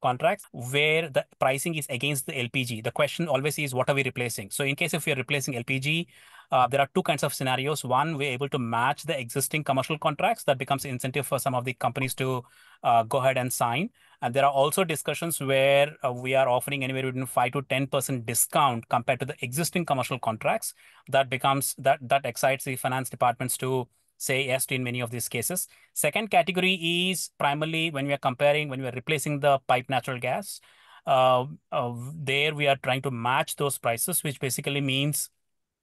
contracts where the pricing is against the LPG. The question always is, what are we replacing? So in case if you're replacing LPG, uh, there are two kinds of scenarios. One, we're able to match the existing commercial contracts. That becomes incentive for some of the companies to uh, go ahead and sign. And there are also discussions where uh, we are offering anywhere between 5 to 10% discount compared to the existing commercial contracts. That becomes, that, that excites the finance departments to say yes to in many of these cases. Second category is primarily when we are comparing, when we are replacing the pipe natural gas. Uh, uh, there we are trying to match those prices, which basically means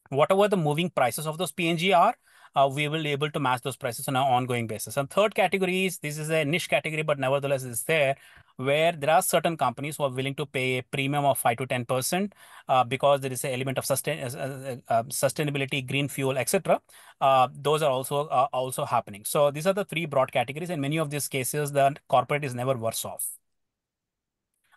whatever the moving prices of those PNG are, uh, we will be able to match those prices on an ongoing basis. And third category is, this is a niche category, but nevertheless is there, where there are certain companies who are willing to pay a premium of 5 to 10% uh, because there is an element of sustain, uh, uh, uh sustainability, green fuel, etc. Uh, those are also also happening. So these are the three broad categories. In many of these cases, the corporate is never worse off.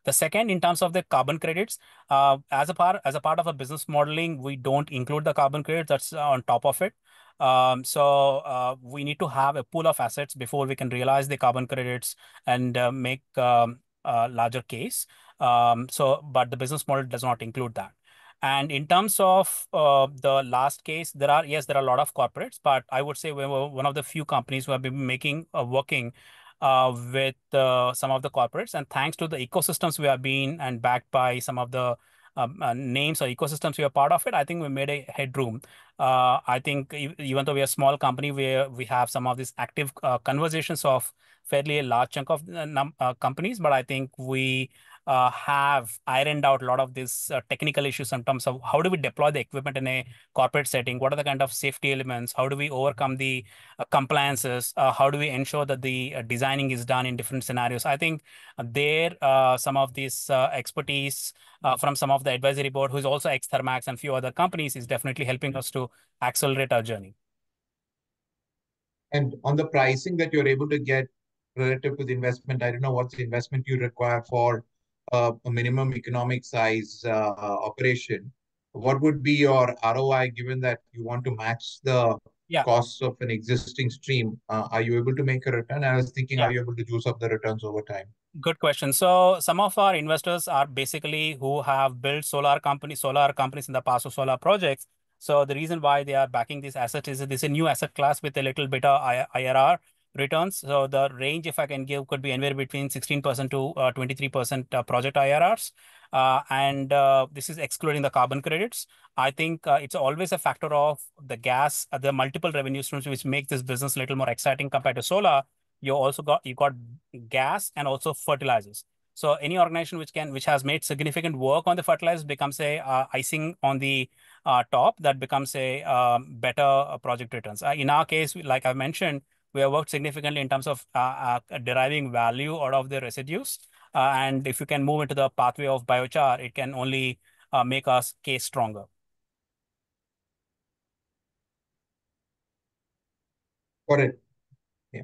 The second, in terms of the carbon credits, uh, as a part as a part of a business modeling, we don't include the carbon credits. That's on top of it. Um, so uh, we need to have a pool of assets before we can realize the carbon credits and uh, make um, a larger case. Um, so, but the business model does not include that. And in terms of uh, the last case, there are yes, there are a lot of corporates, but I would say we were one of the few companies who have been making uh, working uh, with uh, some of the corporates, and thanks to the ecosystems we have been and backed by some of the um, uh, names or ecosystems we are part of it, I think we made a headroom. Uh, I think even though we are a small company, we we have some of these active uh, conversations of fairly a large chunk of uh, companies, but I think we uh, have ironed out a lot of these uh, technical issues in terms of how do we deploy the equipment in a corporate setting? What are the kind of safety elements? How do we overcome the uh, compliances? Uh, how do we ensure that the uh, designing is done in different scenarios? I think there some of these expertise from some of the advisory board, who's also ex-Thermax and few other companies, is definitely helping us to accelerate our journey. And on the pricing that you're able to get relative to the investment, I don't know what's the investment you require for uh, a minimum economic size uh, operation, what would be your ROI given that you want to match the yeah. costs of an existing stream? Uh, are you able to make a return? I was thinking, yeah. are you able to juice up the returns over time? Good question. So some of our investors are basically who have built solar companies, solar companies in the past of solar projects. So the reason why they are backing this asset is this is a new asset class with a little bit of IRR returns. So the range, if I can give, could be anywhere between 16% to 23% uh, uh, project IRRs. Uh, and uh, this is excluding the carbon credits. I think uh, it's always a factor of the gas, uh, the multiple revenue streams, which make this business a little more exciting compared to solar. You also got you got gas and also fertilizers. So any organization which can which has made significant work on the fertilizers becomes a icing on the top that becomes a um, better project returns. in our case, like I mentioned, we have worked significantly in terms of uh, uh, deriving value out of the residues. Uh, and if you can move into the pathway of biochar, it can only uh, make us case stronger. Got it. Yeah.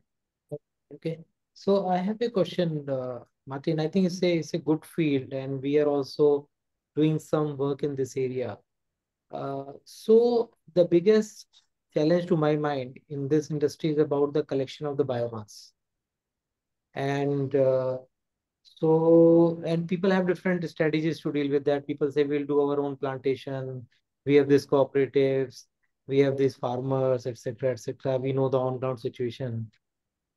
Okay. So I have a question, uh, Martin. I think it's a, it's a good field, and we are also doing some work in this area. Uh, so the biggest challenge to my mind in this industry is about the collection of the biomass. And uh, so, and people have different strategies to deal with that. People say we'll do our own plantation. We have these cooperatives. We have these farmers, etc., etc. We know the on-ground situation.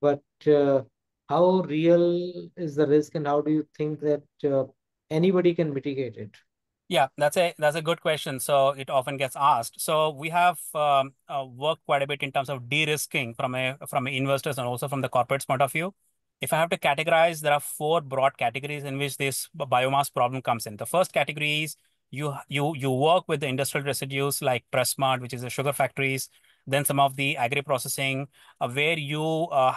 But uh, how real is the risk, and how do you think that uh, anybody can mitigate it? Yeah, that's a that's a good question. So it often gets asked. So we have um, uh, worked quite a bit in terms of de-risking from a from investors and also from the corporate's point of view. If I have to categorize, there are four broad categories in which this biomass problem comes in. The first category is you you you work with the industrial residues like Pressmud, which is the sugar factories, then some of the agri processing uh, where you uh,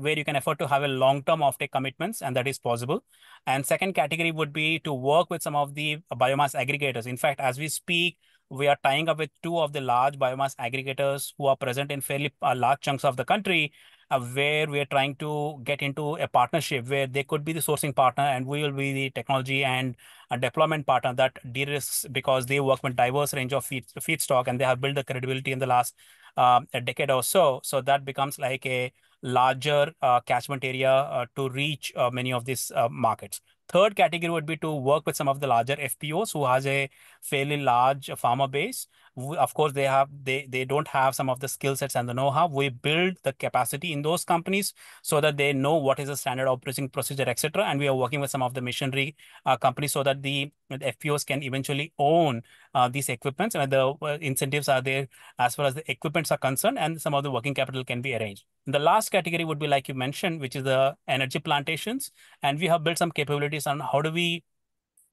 where you can afford to have a long term offtake commitments and that is possible. And second category would be to work with some of the biomass aggregators. In fact as we speak we are tying up with two of the large biomass aggregators who are present in fairly uh, large chunks of the country uh, where we are trying to get into a partnership where they could be the sourcing partner and we will be the technology and a deployment partner that de-risks because they work with diverse range of feed, feedstock and they have built the credibility in the last um, a decade or so. So that becomes like a larger uh, catchment area uh, to reach uh, many of these uh, markets. Third category would be to work with some of the larger FPOs who has a fairly large farmer base. Of course, they have they they don't have some of the skill sets and the know-how. We build the capacity in those companies so that they know what is the standard operating procedure, etc. And we are working with some of the machinery uh, companies so that the, the, FPOs can eventually own uh, these equipments and the uh, incentives are there as far as the equipments are concerned, and some of the working capital can be arranged. The last category would be like you mentioned, which is the energy plantations, and we have built some capabilities on how do we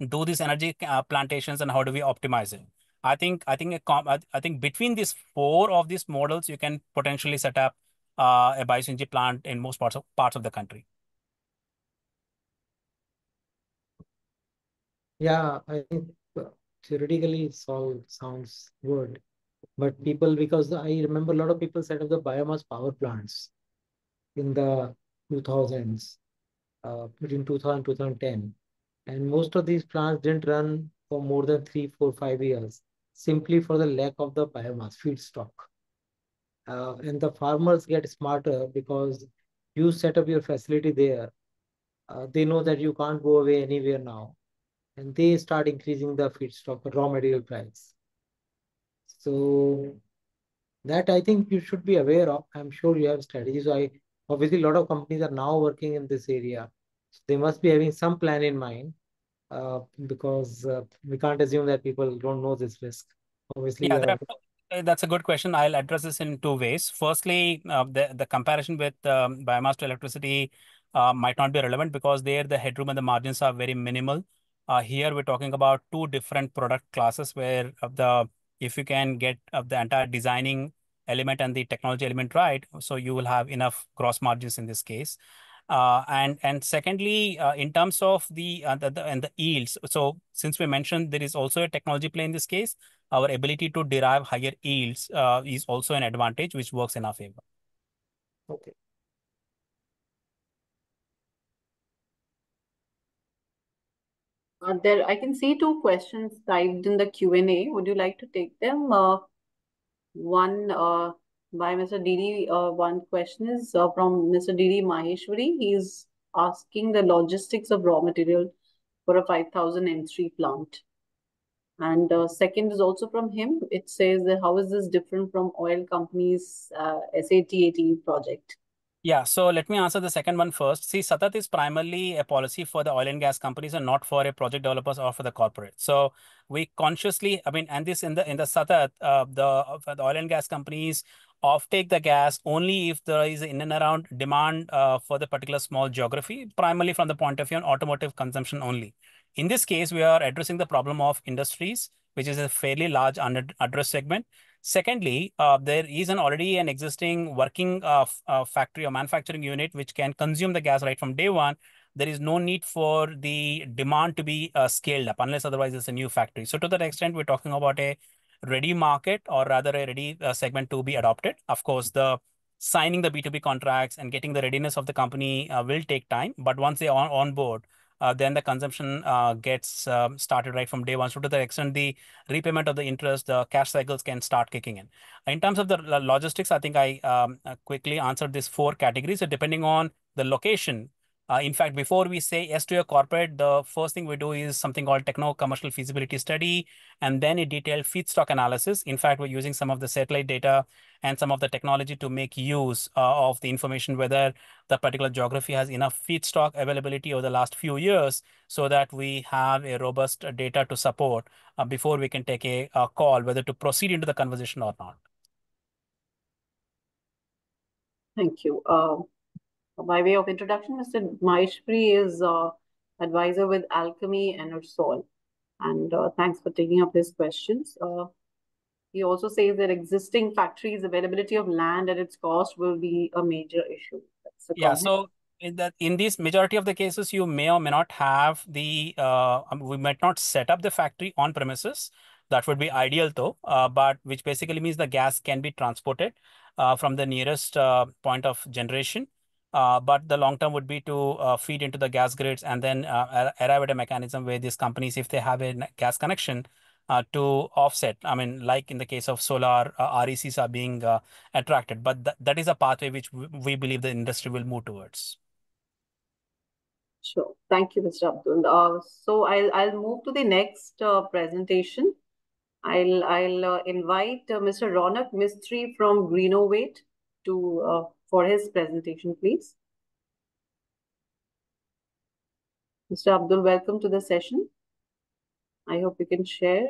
do these energy uh, plantations and how do we optimize it. I think I think a I think between these four of these models, you can potentially set up uh, a bioenergy plant in most parts of parts of the country. Yeah, I think uh, theoretically it all sounds good, but people because I remember a lot of people set up the biomass power plants in the 2000s uh, between 2000 2010. And most of these plants didn't run for more than three, four, five years, simply for the lack of the biomass feedstock. Uh, and the farmers get smarter because you set up your facility there. Uh, they know that you can't go away anywhere now. and they start increasing the feedstock raw material price. So that I think you should be aware of. I'm sure you have strategies. So I obviously a lot of companies are now working in this area. So they must be having some plan in mind uh, because uh, we can't assume that people don't know this risk. Obviously, Yeah, you are are, uh, that's a good question. I'll address this in two ways. Firstly, uh, the the comparison with um, biomass to electricity uh, might not be relevant because there the headroom and the margins are very minimal. Uh, here we're talking about two different product classes where the if you can get of the entire designing element and the technology element right, so you will have enough gross margins in this case. Uh, and and secondly, uh, in terms of the, uh, the, the and the yields, so since we mentioned there is also a technology play in this case, our ability to derive higher yields uh, is also an advantage which works in our favor. okay. Uh, there, I can see two questions typed in the Q&A. Would you like to take them? Uh, one uh, by Mr. Didi. Uh, one question is uh, from Mr. Didi Maheshwari. He's asking the logistics of raw material for a 5000 M3 plant. And uh, second is also from him. It says that how is this different from oil companies' uh, SATAT project? Yeah, so let me answer the second one first. See, Satat is primarily a policy for the oil and gas companies and not for a project developers or for the corporate. So we consciously, I mean, and this in the in the Satat, uh, the, the oil and gas companies offtake the gas only if there is in and around demand uh, for the particular small geography, primarily from the point of view on automotive consumption only. In this case, we are addressing the problem of industries, which is a fairly large unaddressed segment. Secondly, uh, there is an already an existing working uh, uh, factory or manufacturing unit which can consume the gas right from day one. There is no need for the demand to be uh, scaled up unless otherwise it's a new factory. So to that extent, we're talking about a ready market or rather a ready uh, segment to be adopted. Of course, the signing the B2B contracts and getting the readiness of the company uh, will take time. But once they are on board, uh, then the consumption uh, gets um, started right from day one. So to the extent the repayment of the interest, the cash cycles can start kicking in. In terms of the logistics, I think I um, uh, quickly answered these four categories. So depending on the location, uh, in fact, before we say yes to a corporate, the first thing we do is something called techno-commercial feasibility study, and then a detailed feedstock analysis. In fact, we're using some of the satellite data and some of the technology to make use uh, of the information, whether the particular geography has enough feedstock availability over the last few years, so that we have a robust data to support uh, before we can take a, a call whether to proceed into the conversation or not. Thank you. Uh, by way of introduction, Mr. Maheshwari is uh, advisor with Alchemy Enersol. And uh, thanks for taking up his questions. Uh, he also says that existing factories' availability of land at its cost will be a major issue. yeah, so in that in these majority of the cases, you may or may not have the, uh, we might not set up the factory on premises. That would be ideal though, uh, but which basically means the gas can be transported uh, from the nearest uh, point of generation uh, but the long term would be to uh, feed into the gas grids and then uh, arrive at a mechanism where these companies, if they have a gas connection, uh, to offset. I mean, like in the case of solar, uh, RECs are being attracted, but th that is a pathway which we believe the industry will move towards. Sure. Thank you, Mr. Abdul. so I'll I'll move to the next presentation. I'll I'll invite Mr. Ronak Mistry from Greenovate to for his presentation, please. Mr. Abdul, welcome to the session. I hope you can share.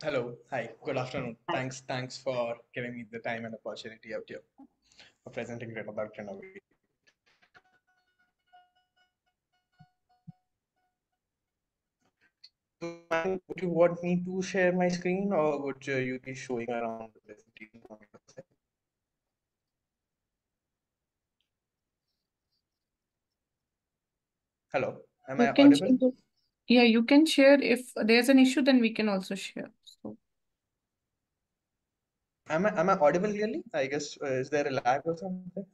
Hello. Hi. Good afternoon. Hi. Thanks. Thanks for giving me the time and opportunity out here for presenting about Greenovate. Would you want me to share my screen or would you be showing around the presentation on your side? Hello, am you I audible? yeah, you can share. If there's an issue, then we can also share. So. Am I, am I audible clearly? I guess, uh, is there a lag or something?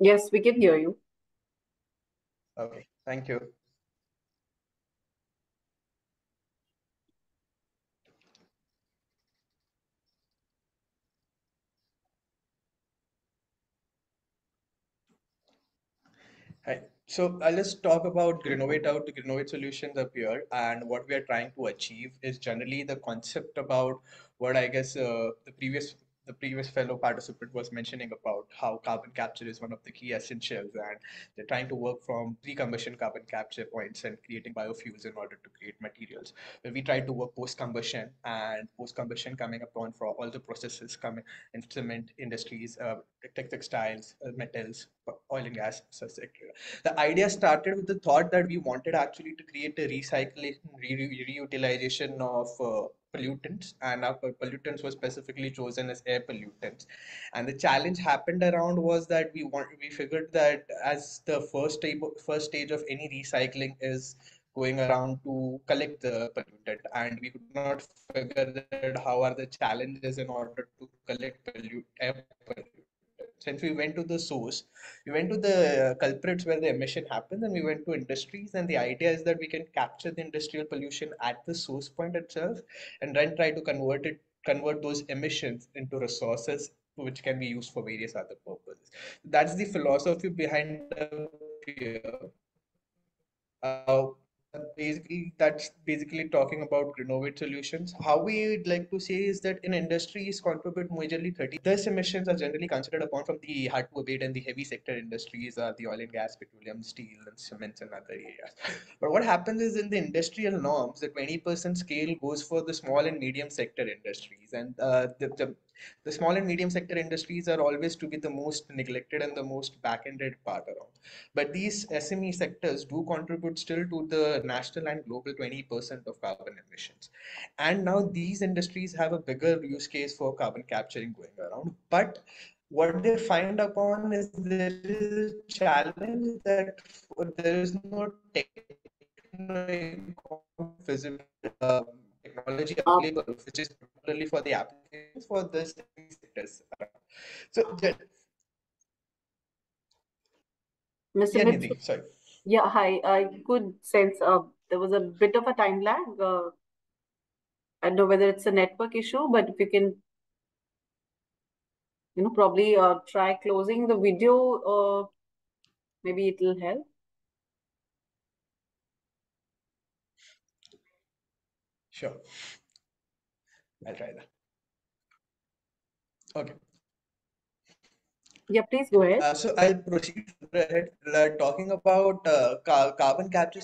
Yes, we can hear you. Okay, thank you. Hi. So I'll just talk about Greenovate out to Greenovate solutions up here. And what we are trying to achieve is generally the concept about what I guess uh, the previous the previous fellow participant was mentioning about how carbon capture is one of the key essentials and they're trying to work from pre-combustion carbon capture points and creating biofuels in order to create materials. But we try to work post-combustion and post-combustion coming upon for all the processes coming in cement industries, uh, textiles, uh, metals, oil and gas etc The idea started with the thought that we wanted actually to create a recycling, re reutilization of uh, pollutants and our pollutants were specifically chosen as air pollutants. And the challenge happened around was that we want we figured that as the first stage first stage of any recycling is going around to collect the pollutant and we could not figure out how are the challenges in order to collect pollute air pollutants since we went to the source, we went to the culprits where the emission happens and we went to industries. And the idea is that we can capture the industrial pollution at the source point itself and then try to convert it, convert those emissions into resources which can be used for various other purposes. That's the philosophy behind the uh, basically that's basically talking about Greenovate solutions. How we'd like to say is that in industries contribute majorly 30. These emissions are generally considered upon from the hard to abate and the heavy sector industries are the oil and gas, petroleum, steel, and cements and other areas. But what happens is in the industrial norms, the 20% scale goes for the small and medium sector industries, and uh, the, the the small and medium sector industries are always to be the most neglected and the most back-ended part around. But these SME sectors do contribute still to the national and global 20% of carbon emissions. And now these industries have a bigger use case for carbon capturing going around. But what they find upon is there is a challenge that there is no technical feasible um, technology available, which is particularly for the applications for this sectors. So, Mr. Yeah, Mitchell, Nidhi, sorry. yeah, hi. I could sense uh, there was a bit of a time lag. Uh, I don't know whether it's a network issue, but if you can, you know, probably uh, try closing the video, uh, maybe it will help. Sure. I'll try that. Okay. Yeah, please go ahead. Uh, so I'll proceed ahead uh, talking about uh, car carbon capture.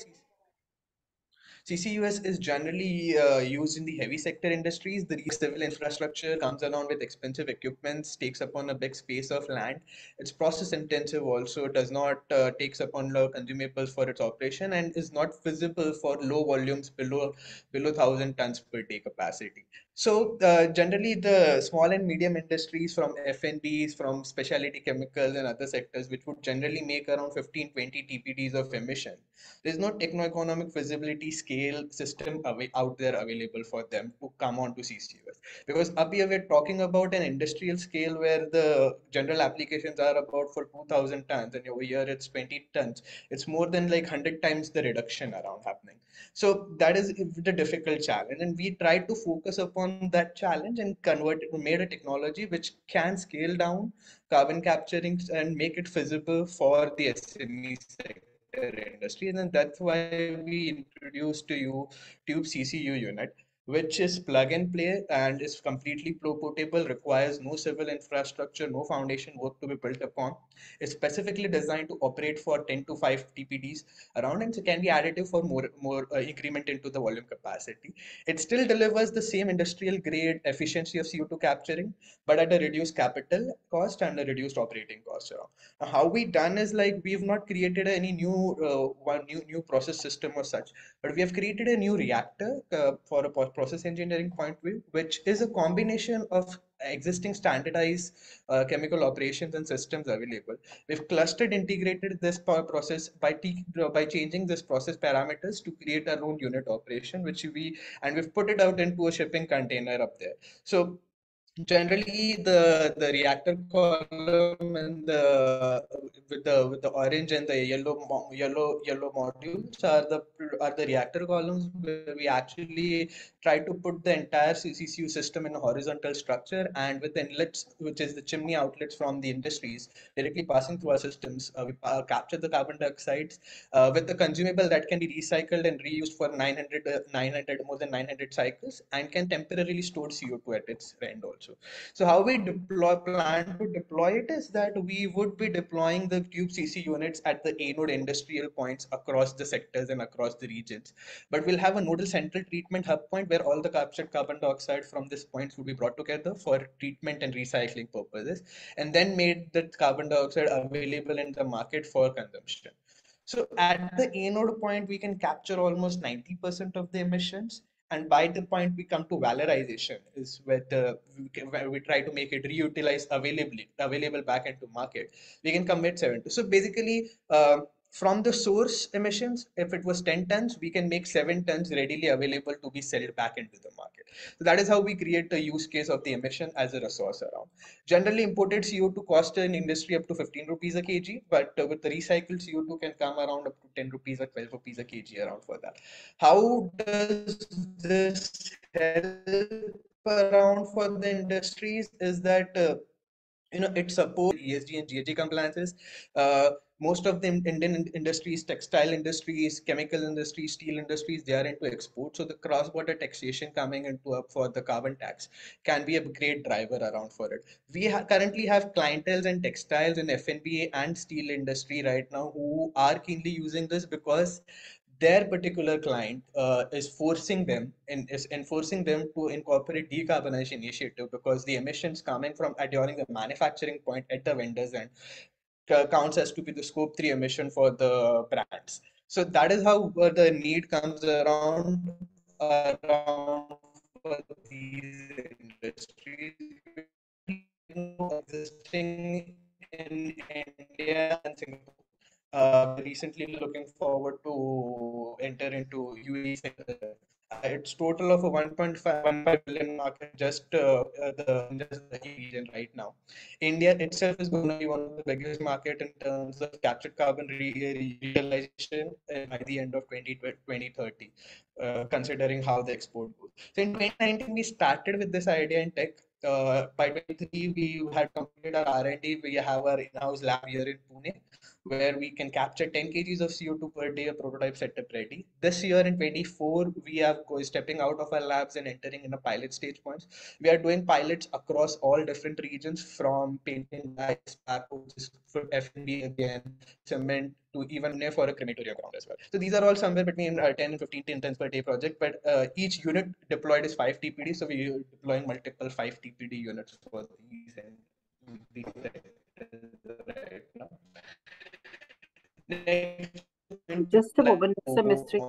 CCUS is generally uh, used in the heavy sector industries. The civil infrastructure comes along with expensive equipments, takes upon a big space of land. It's process intensive also, does not uh, takes upon low consumables for its operation and is not feasible for low volumes below below 1000 tons per day capacity. So uh, generally the small and medium industries from FNBs, from specialty chemicals and other sectors, which would generally make around 15, 20 TPDs of emission. There's no techno-economic feasibility scale system out there available for them to come on to CCUS. Because up here we're talking about an industrial scale where the general applications are about for 2000 tons and over here it's 20 tons. It's more than like 100 times the reduction around happening. So that is the difficult challenge. And we try to focus upon that challenge and convert it, made a technology which can scale down carbon capturing and make it feasible for the SME sector industry. And then that's why we introduced to you Tube CCU unit which is plug and play and is completely portable, requires no civil infrastructure, no foundation work to be built upon. It's specifically designed to operate for 10 to 5 TPDs around and so can be additive for more, more uh, increment into the volume capacity. It still delivers the same industrial grade efficiency of CO2 capturing, but at a reduced capital cost and a reduced operating cost. Now, how we done is like we've not created any new uh, one new new process system or such, but we have created a new reactor uh, for a process engineering point of view, which is a combination of existing standardized uh, chemical operations and systems available. We've clustered integrated this process by by changing this process parameters to create our own unit operation, which we and we've put it out into a shipping container up there. So generally the the reactor column and the with the with the orange and the yellow yellow yellow modules are the are the reactor columns where we actually try to put the entire CCU system in a horizontal structure and with inlets, which is the chimney outlets from the industries, directly passing through our systems, uh, we uh, capture the carbon dioxide uh, with the consumable that can be recycled and reused for 900, uh, 900 more than 900 cycles and can temporarily store CO2 at its end also. So how we deploy plan to deploy it is that we would be deploying the tube CC units at the anode industrial points across the sectors and across the regions. But we'll have a nodal central treatment hub point where all the captured carbon dioxide from these points will be brought together for treatment and recycling purposes, and then made the carbon dioxide available in the market for consumption. So at the anode point, we can capture almost 90% of the emissions and by the point we come to valorization is where the we, where we try to make it reutilize availably available back into market we can commit 70 so basically uh, from the source emissions if it was 10 tons we can make 7 tons readily available to be sold back into the market. So that is how we create the use case of the emission as a resource around. Generally imported co2 cost in industry up to 15 rupees a kg but with the recycled co2 can come around up to 10 rupees or 12 rupees a kg around for that. How does this help around for the industries is that uh, you know it supports ESG and GHG compliances. Uh, most of the Indian industries, textile industries, chemical industries, steel industries, they are into export. So the cross-border taxation coming into up for the carbon tax can be a great driver around for it. We ha currently have clientels and textiles in FNBA and steel industry right now who are keenly using this because their particular client uh, is forcing them and is enforcing them to incorporate decarbonization initiative because the emissions coming from uh, during the manufacturing point at the vendors end uh, counts as to be the scope 3 emission for the brands. So that is how uh, the need comes around around for these industries. Existing in India and Singapore uh, recently looking forward to enter into UAE. Uh, it's total of a 1.5 billion market just uh, uh, the, just the region right now. India itself is going to be one of the biggest market in terms of captured carbon re realization uh, by the end of 20, 2030, uh, considering how the export goes. So in 2019, we started with this idea in tech. Uh, by 23, we had completed our R&D. We have our in-house lab here in Pune where we can capture 10 kgs of CO2 per day, a prototype setup ready. This year in 24, we are stepping out of our labs and entering in a pilot stage points. We are doing pilots across all different regions from painting bags, backhoes, for F&B again, cement, to even for a crematorium ground as well. So these are all somewhere between uh, 10 and 15 tons per day project, but uh, each unit deployed is 5 TPD, so we are deploying multiple 5 TPD units for these and these right now. Just a moment, Mr. Mystery.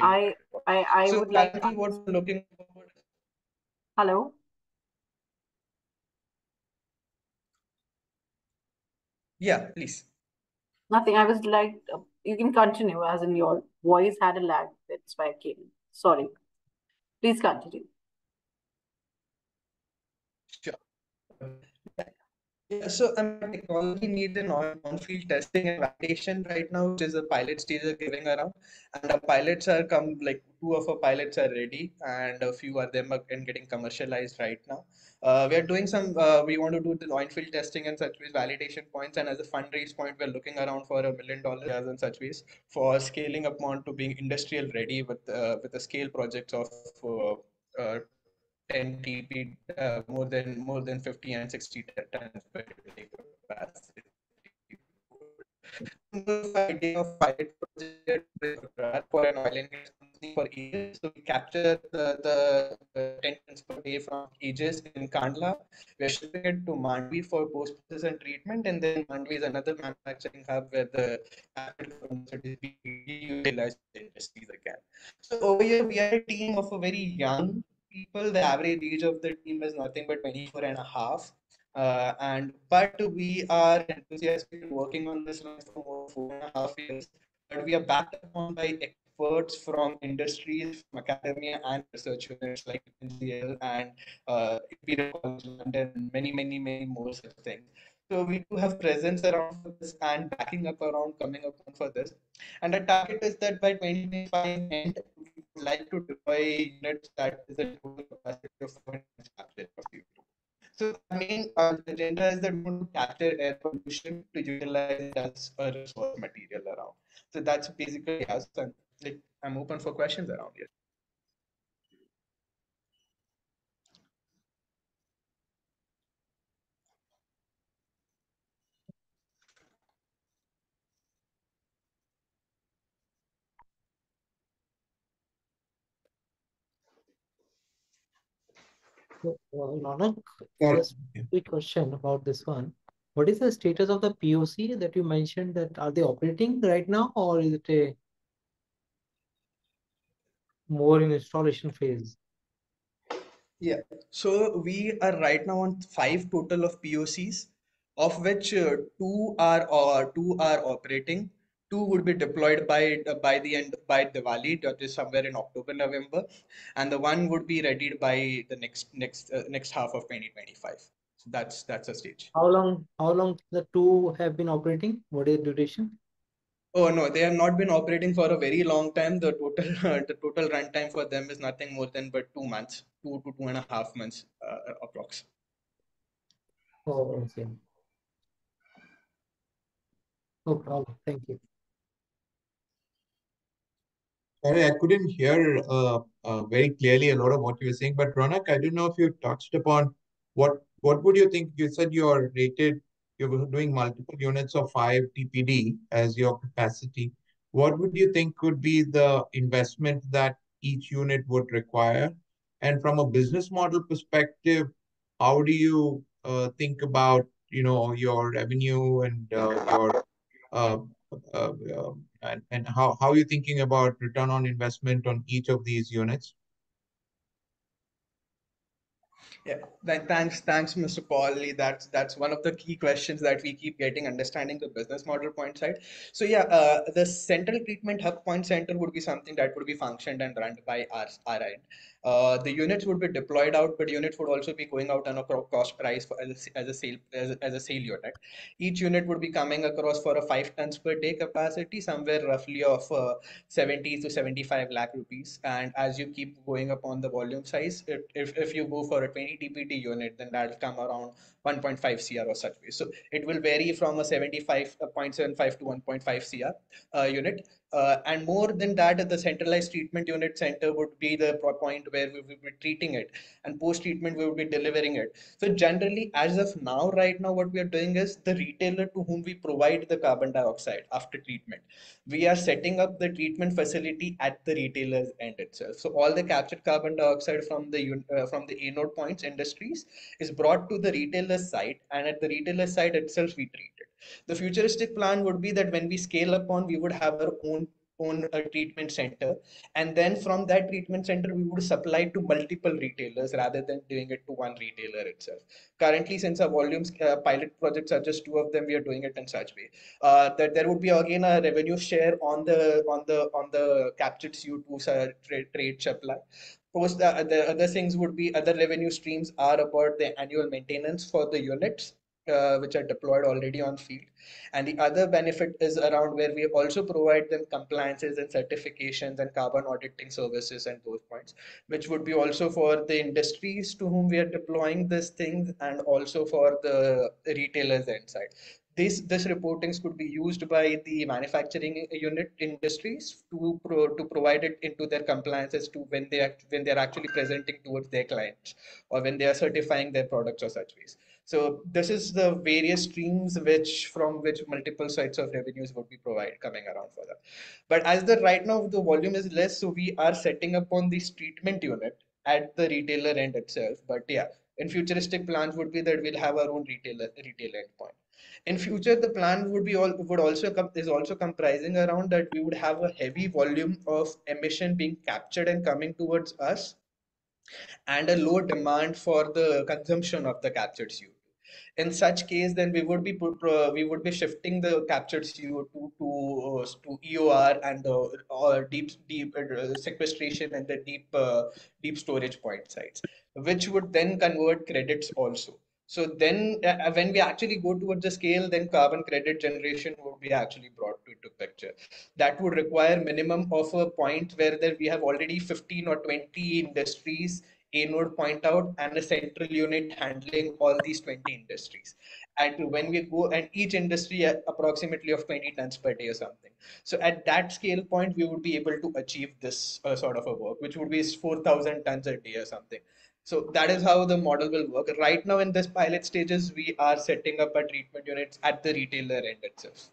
I, I, I so would like to. what looking forward. Hello. Yeah, please. Nothing. I was like, you can continue, as in your voice had a lag. That's why I came. Sorry. Please continue. Yeah, so I mean, technology needs an on-field testing and validation right now, which is a pilot stage are giving around, and our pilots are come like two of our pilots are ready, and a few of them are getting commercialized right now. Uh, we are doing some. Uh, we want to do the on-field testing and such ways validation points, and as a fundraise point, we're looking around for a million dollars and such ways for scaling up on to being industrial ready with uh, with the scale projects of uh, uh, 10 TP, uh, more than more than 50 and 60 tons per day capacity. Idea of pilot project for an oil and gas company for Aegis. So we capture the, the, the 10 tons per day from Aegis in Kandla. We're shipping it to Mandvi for post process and treatment, and then Mandvi is another manufacturing hub where the is being utilized in industries again. So over here we are a team of a very young people, the average age of the team is nothing but 24 and a half. Uh, and but we are enthusiastically working on this for over four and a half years. But we are backed upon by experts from industries, from academia, and research units like NCL and uh, Imperial College London, many, many, many more such things. So we do have presence around this and backing up around coming up for this. And the target is that by 2025 end, like to deploy units that is a capacity of 7 So I mean, uh, the agenda is that we want to capture air pollution to utilize it as a resource material around. So that's basically us. And I'm open for questions around it. Uh, Ronak, a quick question about this one. What is the status of the POC that you mentioned that are they operating right now or is it a more in installation phase? Yeah, so we are right now on five total of POCs, of which uh, two are or two are operating. Two would be deployed by uh, by the end by Diwali, that is somewhere in October, November, and the one would be ready by the next next uh, next half of 2025. So that's that's a stage. How long, how long the two have been operating? What is the duration? Oh no, they have not been operating for a very long time. The total the total runtime for them is nothing more than but two months, two to two and a half months uh, approx. Oh, okay. No problem. Thank you. Sorry, I couldn't hear uh, uh, very clearly a lot of what you were saying, but Ronak, I don't know if you touched upon what what would you think? You said you're rated, you're doing multiple units of 5 TPD as your capacity. What would you think could be the investment that each unit would require? And from a business model perspective, how do you uh, think about, you know, your revenue and uh, your uh, uh, uh, and, and how, how are you thinking about return on investment on each of these units? Yeah, th- thanks, thanks, Mr. Pauly. That's that's one of the key questions that we keep getting, understanding the business model point side. So yeah, uh, the central treatment hub point center would be something that would be functioned and run by our, our end. Uh, the units would be deployed out, but units would also be going out on a cost price as, a, as a sale as a, as a sale unit. Each unit would be coming across for a five tons per day capacity, somewhere roughly of uh, 70 to 75 lakh rupees. And as you keep going up on the volume size, if, if, if you go for a 20 TPD unit, then that'll come around 1.5 CR or such way. So it will vary from a 75.75 uh, to 1.5 CR uh, unit. Uh, and more than that, the centralized treatment unit center would be the point where we will be treating it, and post treatment we will be delivering it. So generally, as of now, right now, what we are doing is the retailer to whom we provide the carbon dioxide after treatment, we are setting up the treatment facility at the retailer's end itself. So all the captured carbon dioxide from the uh, from the anode points industries is brought to the retailer's site, and at the retailer's site itself we treat it. The futuristic plan would be that when we scale up on, we would have our own own a treatment center. And then from that treatment center we would supply to multiple retailers rather than doing it to one retailer itself. Currently since our volumes uh, pilot projects are just two of them we are doing it in such way. Uh, that there would be again a revenue share on the on the on the captured co2 uh, trade, trade supply. Post the, the other things would be other revenue streams are about the annual maintenance for the units uh, which are deployed already on field. And the other benefit is around where we also provide them compliances and certifications and carbon auditing services and those points, which would be also for the industries to whom we are deploying these things and also for the retailers inside. This, this reportings could be used by the manufacturing unit industries to pro, to provide it into their compliances to when they act, when they're actually presenting towards their clients or when they are certifying their products or such ways. So this is the various streams which from which multiple sites of revenues would be provided coming around for that. But as the right now the volume is less, so we are setting up on this treatment unit at the retailer end itself. But yeah, in futuristic plans would be that we'll have our own retailer retail endpoint. In future, the plan would be all would also is also comprising around that we would have a heavy volume of emission being captured and coming towards us and a low demand for the consumption of the captured CO2 in such case then we would be uh, we would be shifting the captured co2 to uh, to eor and the uh, deep deep uh, sequestration and the deep uh, deep storage point sites which would then convert credits also So then uh, when we actually go towards the scale, then carbon credit generation would be actually brought into picture. That would require minimum of a point where there we have already 15 or 20 industries node point out and a central unit handling all these 20 industries. And when we go and each industry approximately of 20 tons per day or something. So at that scale point we would be able to achieve this uh, sort of a work which would be 4000 tons a day or something. So that is how the model will work. Right now in this pilot stages we are setting up a treatment units at the retailer end itself.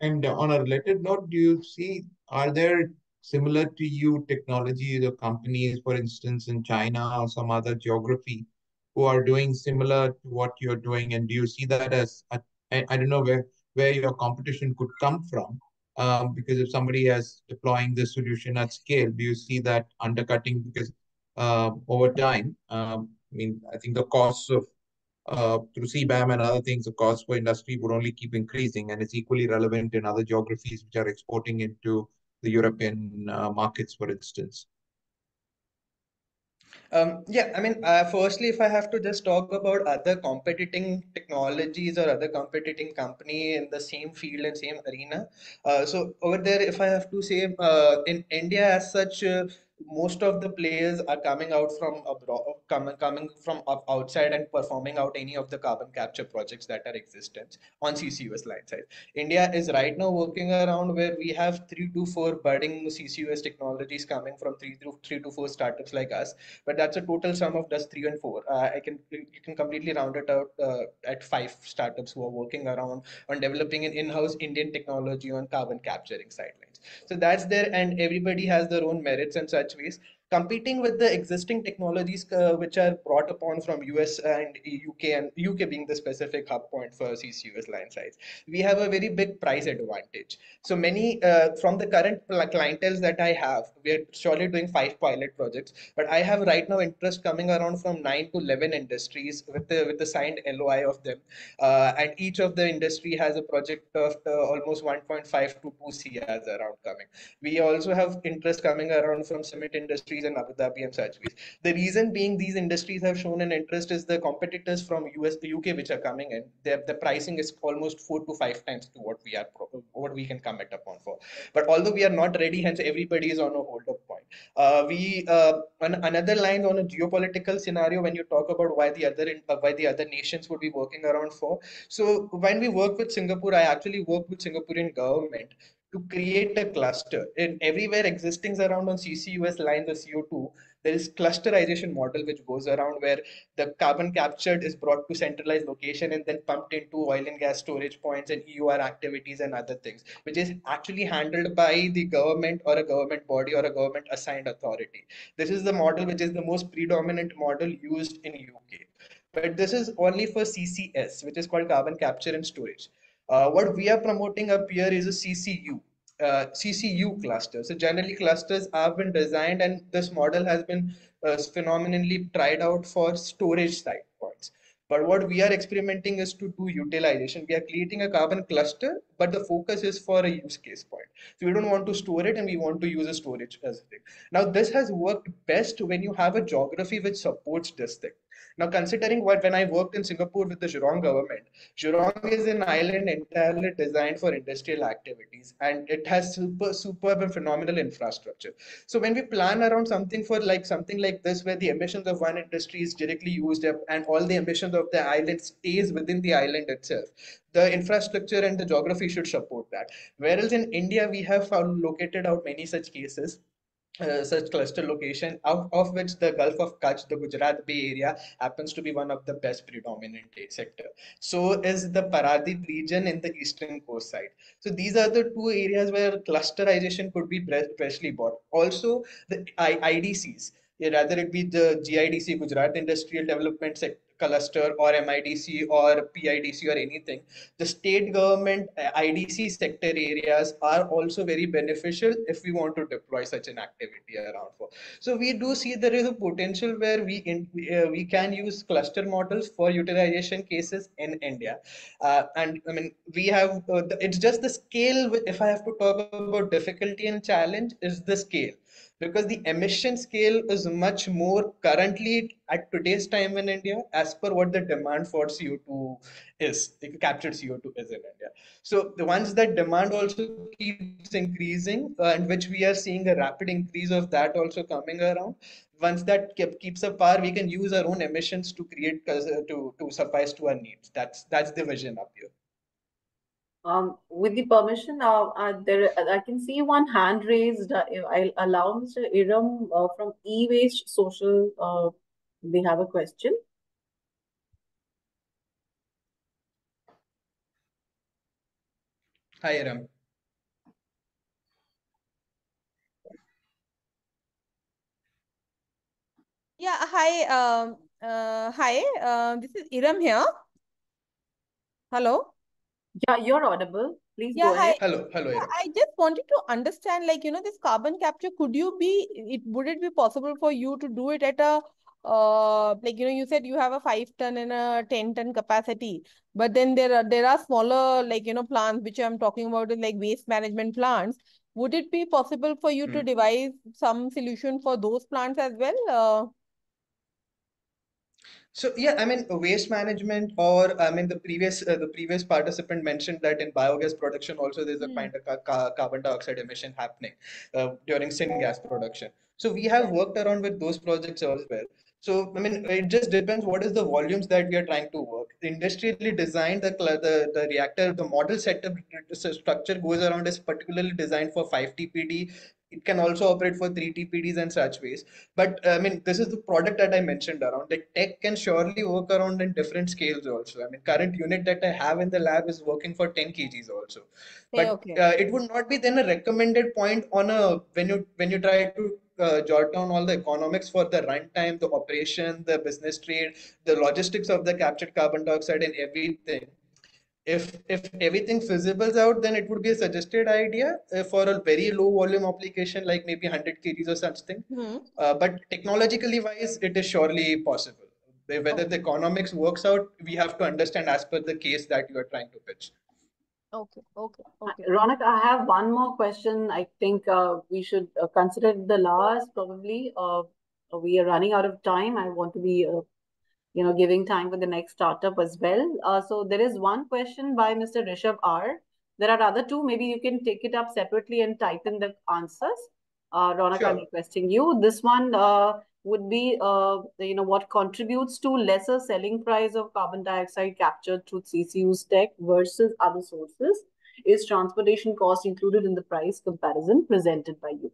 And on a related note do you see are there similar to you technologies or companies for instance in china or some other geography who are doing similar to what you're doing? And do you see that as, I I don't know where, where your competition could come from? Um, because if somebody is deploying this solution at scale, do you see that undercutting? Because uh, over time, um, I mean, I think the costs of uh, through CBAM and other things, the cost for industry would only keep increasing, and it's equally relevant in other geographies which are exporting into the European uh, markets, for instance. Um, yeah, I mean, uh, firstly, if I have to just talk about other competing technologies or other competing company in the same field and same arena, uh, so over there, if I have to say, uh, in India as such, uh, most of the players are coming out from abroad, coming coming from outside and performing out any of the carbon capture projects that are existent on CCUS line side. India is right now working around where we have three to four budding CCUS technologies coming from three to three to four startups like us, but that's a total sum of just three and four. Uh, I can you can completely round it out uh, at five startups who are working around on developing an in-house Indian technology on carbon capturing sidelines. So that's there, and everybody has their own merits and such ways competing with the existing technologies uh, which are brought upon from US and UK and UK being the specific hub point for CCUS line size, we have a very big price advantage. So many uh, from the current clientele that I have, we are surely doing five pilot projects, but I have right now interest coming around from nine to 11 industries with the, with the signed LOI of them. Uh, and each of the industry has a project of uh, almost 1.5 to 2 CRs around coming. We also have interest coming around from cement industry industries in Abu and ways. The reason being these industries have shown an interest is the competitors from US, the UK, which are coming in. Their, the pricing is almost four to five times to what we are what we can commit upon for. But although we are not ready, hence everybody is on a hold up point. Uh, we uh, on another line on a geopolitical scenario when you talk about why the other uh, why the other nations would be working around for. So when we work with Singapore, I actually work with Singaporean government to create a cluster. In everywhere existing around on CCUS lines or CO2 there is clusterization model which goes around where the carbon captured is brought to centralized location and then pumped into oil and gas storage points and EOR activities and other things which is actually handled by the government or a government body or a government assigned authority. This is the model which is the most predominant model used in UK but this is only for CCS which is called carbon capture and storage uh, what we are promoting up here is a CCU, uh, CCU cluster. So generally clusters have been designed and this model has been uh, phenomenally tried out for storage side points. But what we are experimenting is to do utilization. We are creating a carbon cluster, but the focus is for a use case point. So we don't want to store it and we want to use a storage as a thing. Now this has worked best when you have a geography which supports this thing. Now, considering what when I worked in Singapore with the Jurong government, Jurong is an island entirely designed for industrial activities, and it has super superb and phenomenal infrastructure. So when we plan around something for like something like this, where the emissions of one industry is directly used up, and all the emissions of the island stays within the island itself, the infrastructure and the geography should support that. Whereas in India, we have located out many such cases uh, such cluster location, of, of which the Gulf of Kutch, the Gujarat Bay area, happens to be one of the best predominant sector. So is the Paradip region in the eastern coast side. So these are the two areas where clusterization could be freshly bought. Also, the I IDCs, rather it be the GIDC, Gujarat Industrial Development Sector, cluster or MIDC or PIDC or anything, the state government uh, IDC sector areas are also very beneficial if we want to deploy such an activity around for. So we do see there is a potential where we in, uh, we can use cluster models for utilization cases in India. Uh, and I mean, we have, uh, the, it's just the scale, if I have to talk about difficulty and challenge, is the scale because the emission scale is much more currently at today's time in India as per what the demand for CO2 is, the captured CO2 is in India. So the ones that demand also keeps increasing uh, and which we are seeing a rapid increase of that also coming around. Once that keep, keeps up par, we can use our own emissions to create uh, to to suffice to our needs. That's that's the vision up here. Um, with the permission, uh, uh, there I can see one hand raised. Uh, I'll allow Mr. Iram uh, from E-Waste Social. Uh, they have a question. Hi, Iram. Yeah, hi. Um, uh, hi. Uh, this is Iram here. Hello. Yeah, you're audible. Please Yeah, go hi. ahead. Hello, hello, Yeah, I just wanted to understand, like, you know, this carbon capture, could you be, it would it be possible for you to do it at a, uh, like, you know, you said you have a five ton and a 10 ton capacity, but then there are, there are smaller, like, you know, plants, which I'm talking about is like waste management plants. Would it be possible for you to Hmm. devise some solution for those plants as well? Uh, So yeah, I mean waste management, or I mean the previous uh, the previous participant mentioned that in biogas production also there's a Hmm. kind of ca ca carbon dioxide emission happening uh, during syngas production. So we have worked around with those projects as well. So I mean it just depends what is the volumes that we are trying to work. Industrially designed the the the reactor the model setup structure goes around is particularly designed for 5 TPD. It can also operate for 3 TPDs and such ways but I mean, this is the product that I mentioned around. The tech can surely work around in different scales also. I mean, current unit that I have in the lab is working for 10 kgs also. But okay. uh, it would not be then a recommended point on a when you when you try to uh, jot down all the economics for the runtime, the operation, the business trade, the logistics of the captured carbon dioxide and everything if if everything fizzles out then it would be a suggested idea uh, for a very low volume application like maybe 100 kgs or something Hmm. uh, but technologically wise it is surely possible whether the economics works out we have to understand as per the case that you are trying to pitch Okay. Okay. Uh, Okay. Ronak, I have one more question. I think uh, we should uh, consider the last probably. Uh, we are running out of time. I want to be, uh, you know, giving time for the next startup as well. Uh, so there is one question by Mr. Rishabh R. There are other two. Maybe you can take it up separately and type in the answers. Uh, Ronak, I'm requesting you. This one uh, would be, uh, you know, what contributes to lesser selling price of carbon dioxide captured through CCUS tech versus other sources? Is transportation cost included in the price comparison presented by you?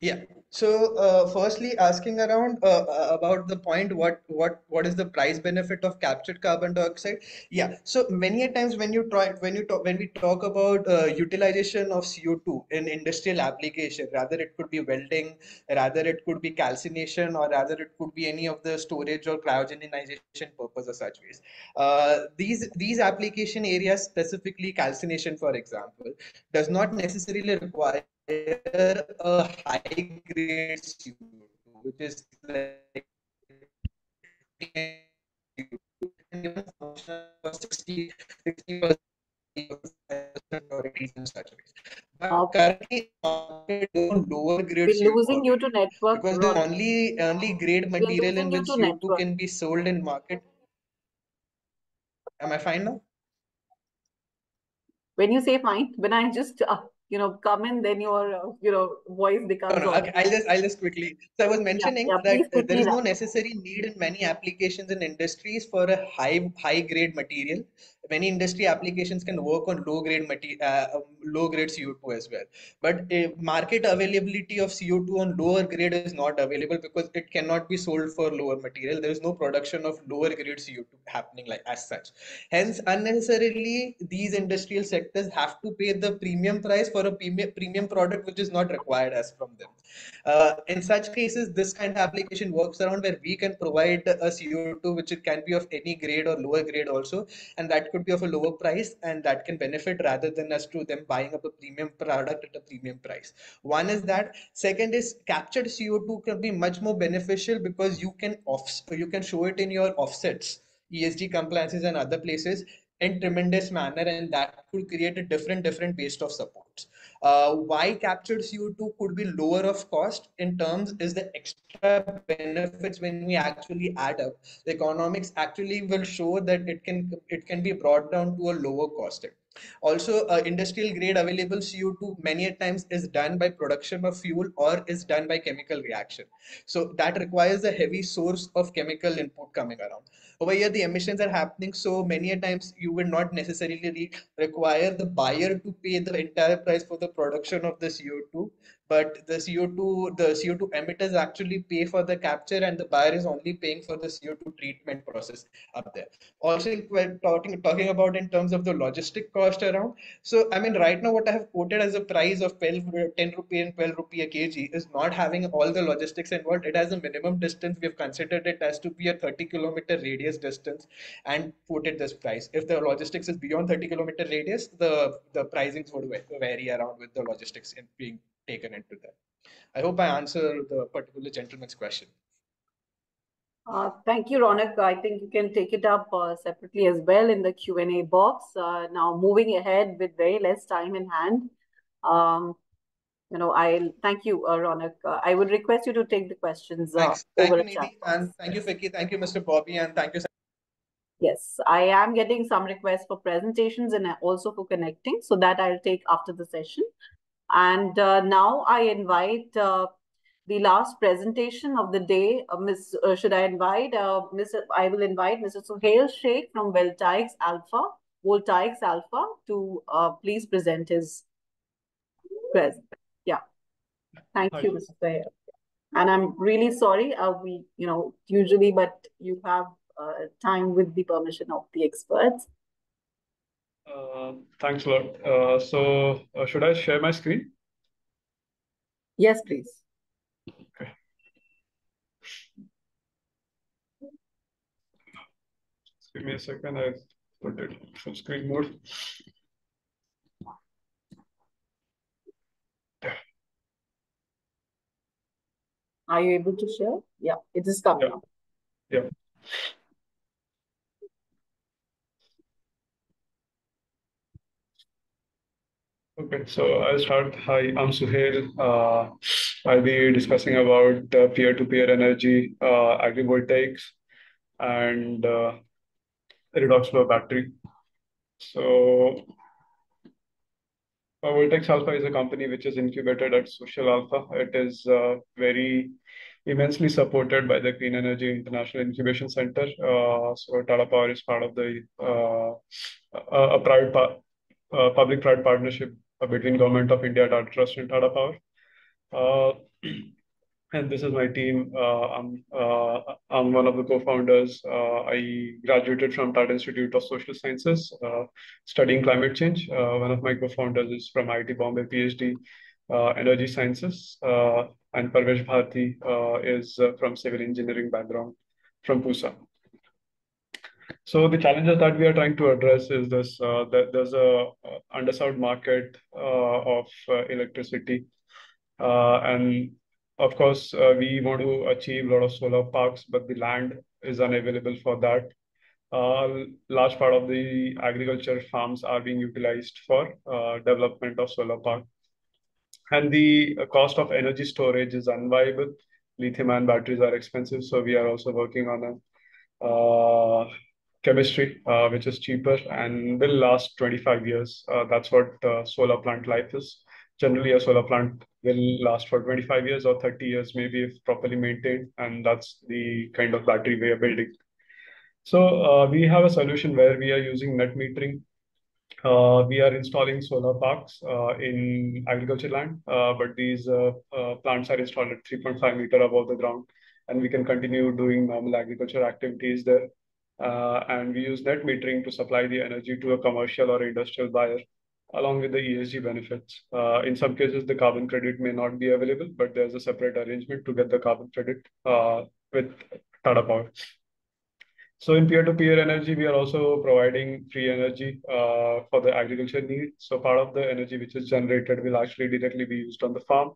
Yeah. So, uh, firstly, asking around uh, uh, about the point, what what what is the price benefit of captured carbon dioxide? Yeah. So many a times when you try when you talk when we talk about uh, utilization of CO2 in industrial application, rather it could be welding, rather it could be calcination, or rather it could be any of the storage or cryogenization purpose or such ways. Uh, these these application areas, specifically calcination, for example, does not necessarily require a high grade CO2, which is like and even function for 60, 60% authorities and such ways. But currently, lower grade We're losing you to network, because the only only grade material in which to CO2 can be sold in market. Am I fine now? When you say fine, when I just, uh, you know, come in, then your, uh, you know, voice becomes no, okay, I'll just I'll just quickly. So I was mentioning yeah, that please uh, there quickly no necessary need in many applications and industries for a high high grade material. Many industry applications can work on low grade uh, low grade CO2 as well. But uh, market availability of CO2 on lower grade is not available because it cannot be sold for lower material. There is no production of lower grade CO2 happening like as such. Hence, unnecessarily, these industrial sectors have to pay the premium price for a premium premium product which is not required as from them. Uh, in such cases, this kind of application works around where we can provide a CO2 which it can be of any grade or lower grade also, and that could be of a lower price and that can benefit rather than us to them buying up a premium product at a premium price. One is that. Second is captured CO2 can be much more beneficial because you can off you can show it in your offsets ESG compliances and other places in tremendous manner, and that could create a different different base of support. Inputs. Uh, why captured CO2 could be lower of cost in terms is the extra benefits when we actually add up. The economics actually will show that it can it can be brought down to a lower cost. Also, uh, industrial grade available CO2 many times is done by production of fuel or is done by chemical reaction. So that requires a heavy source of chemical input coming around. Over here, the emissions are happening so many a times you will not necessarily require the buyer to pay the entire price for the production of the CO2 but the CO2 the CO2 emitters actually pay for the capture and the buyer is only paying for the CO2 treatment process up there. Also, when talking talking about in terms of the logistic cost around. So I mean, right now what I have quoted as a price of 12, 10 rupee and 12 rupee a kg is not having all the logistics involved. It has a minimum distance. We have considered it as to be a 30 kilometer radius distance and quoted this price. If the logistics is beyond 30 kilometer radius, the the pricings would vary around with the logistics in being taken into that. I hope I answer the particular gentleman's question. Uh, thank you, Ronak. I think you can take it up uh, separately as well in the Q&A box. Uh, now, moving ahead with very less time in hand, um, you know, I thank you, uh, Ronak. Uh, I would request you to take the questions uh, Thanks. Thank over you, chat. And thank you, Vicky. Thank you, Mr. Bobby, and thank you. Yes, I am getting some requests for presentations and also for connecting, so that I'll take after the session. And uh, now I invite uh, the last presentation of the day. Uh, Miss, uh, should I invite uh, Mr. I will invite Mr. Suhail Sheikh from Voltaics Alpha, Voltaics Alpha, to uh, please present his present. Yeah, thank Hi. you, Mr. Suhail. And I'm really sorry. We, you know, usually, but you have time with the permission of the experts. Uh, thanks a lot. Uh, so, uh, should I share my screen? Yes, please. Okay. Just give me a second. I put it full screen mode. Are you able to share? Yeah, it is coming Yeah. up. Yeah. Okay, so I'll start. Hi, I'm Suhail. Uh, I'll be discussing about uh, peer-to-peer energy, uh, agrivoltaics, and uh, redox flow battery. So, uh, Voltaics Alpha is a company which is incubated at Social Alpha. It is uh, very immensely supported by the Clean Energy International Incubation Center. Uh, so Tata Power is part of the uh, a, a private pa uh, public-private partnership between Government of India, Tata Trust, and Tata Power. Uh, and this is my team. Uh, I'm uh, I'm one of the co-founders. Uh, I graduated from Tata Institute of Social Sciences, uh, studying climate change. Uh, one of my co-founders is from IIT Bombay, PhD, uh, Energy Sciences, uh, and Parvesh Bharti uh, is uh, from civil engineering background from Pusa. So the challenges that we are trying to address is this: uh, that there's a uh, underserved market uh, of uh, electricity, uh, and of course, we want to achieve a lot of solar parks, but the land is unavailable for that. Uh, large part of the agriculture farms are being utilized for development of solar park. And the cost of energy storage is unviable. Lithium-ion batteries are expensive, so we are also working on a uh, chemistry uh, which is cheaper and will last 25 years. Uh, that's what uh, solar plant life is. Generally, a solar plant will last for 25 years or 30 years, maybe if properly maintained, and that's the kind of battery we are building. So uh, we have a solution where we are using net metering. Uh, we are installing solar parks uh, in agriculture land, but these plants are installed at 3.5 meter above the ground, and we can continue doing normal agriculture activities there. Uh, and we use net metering to supply the energy to a commercial or industrial buyer, along with the ESG benefits. Uh, in some cases, the carbon credit may not be available, but there's a separate arrangement to get the carbon credit uh, with Tata Power. So in peer-to-peer energy, we are also providing free energy uh, for the agriculture need. So part of the energy which is generated will actually directly be used on the farm.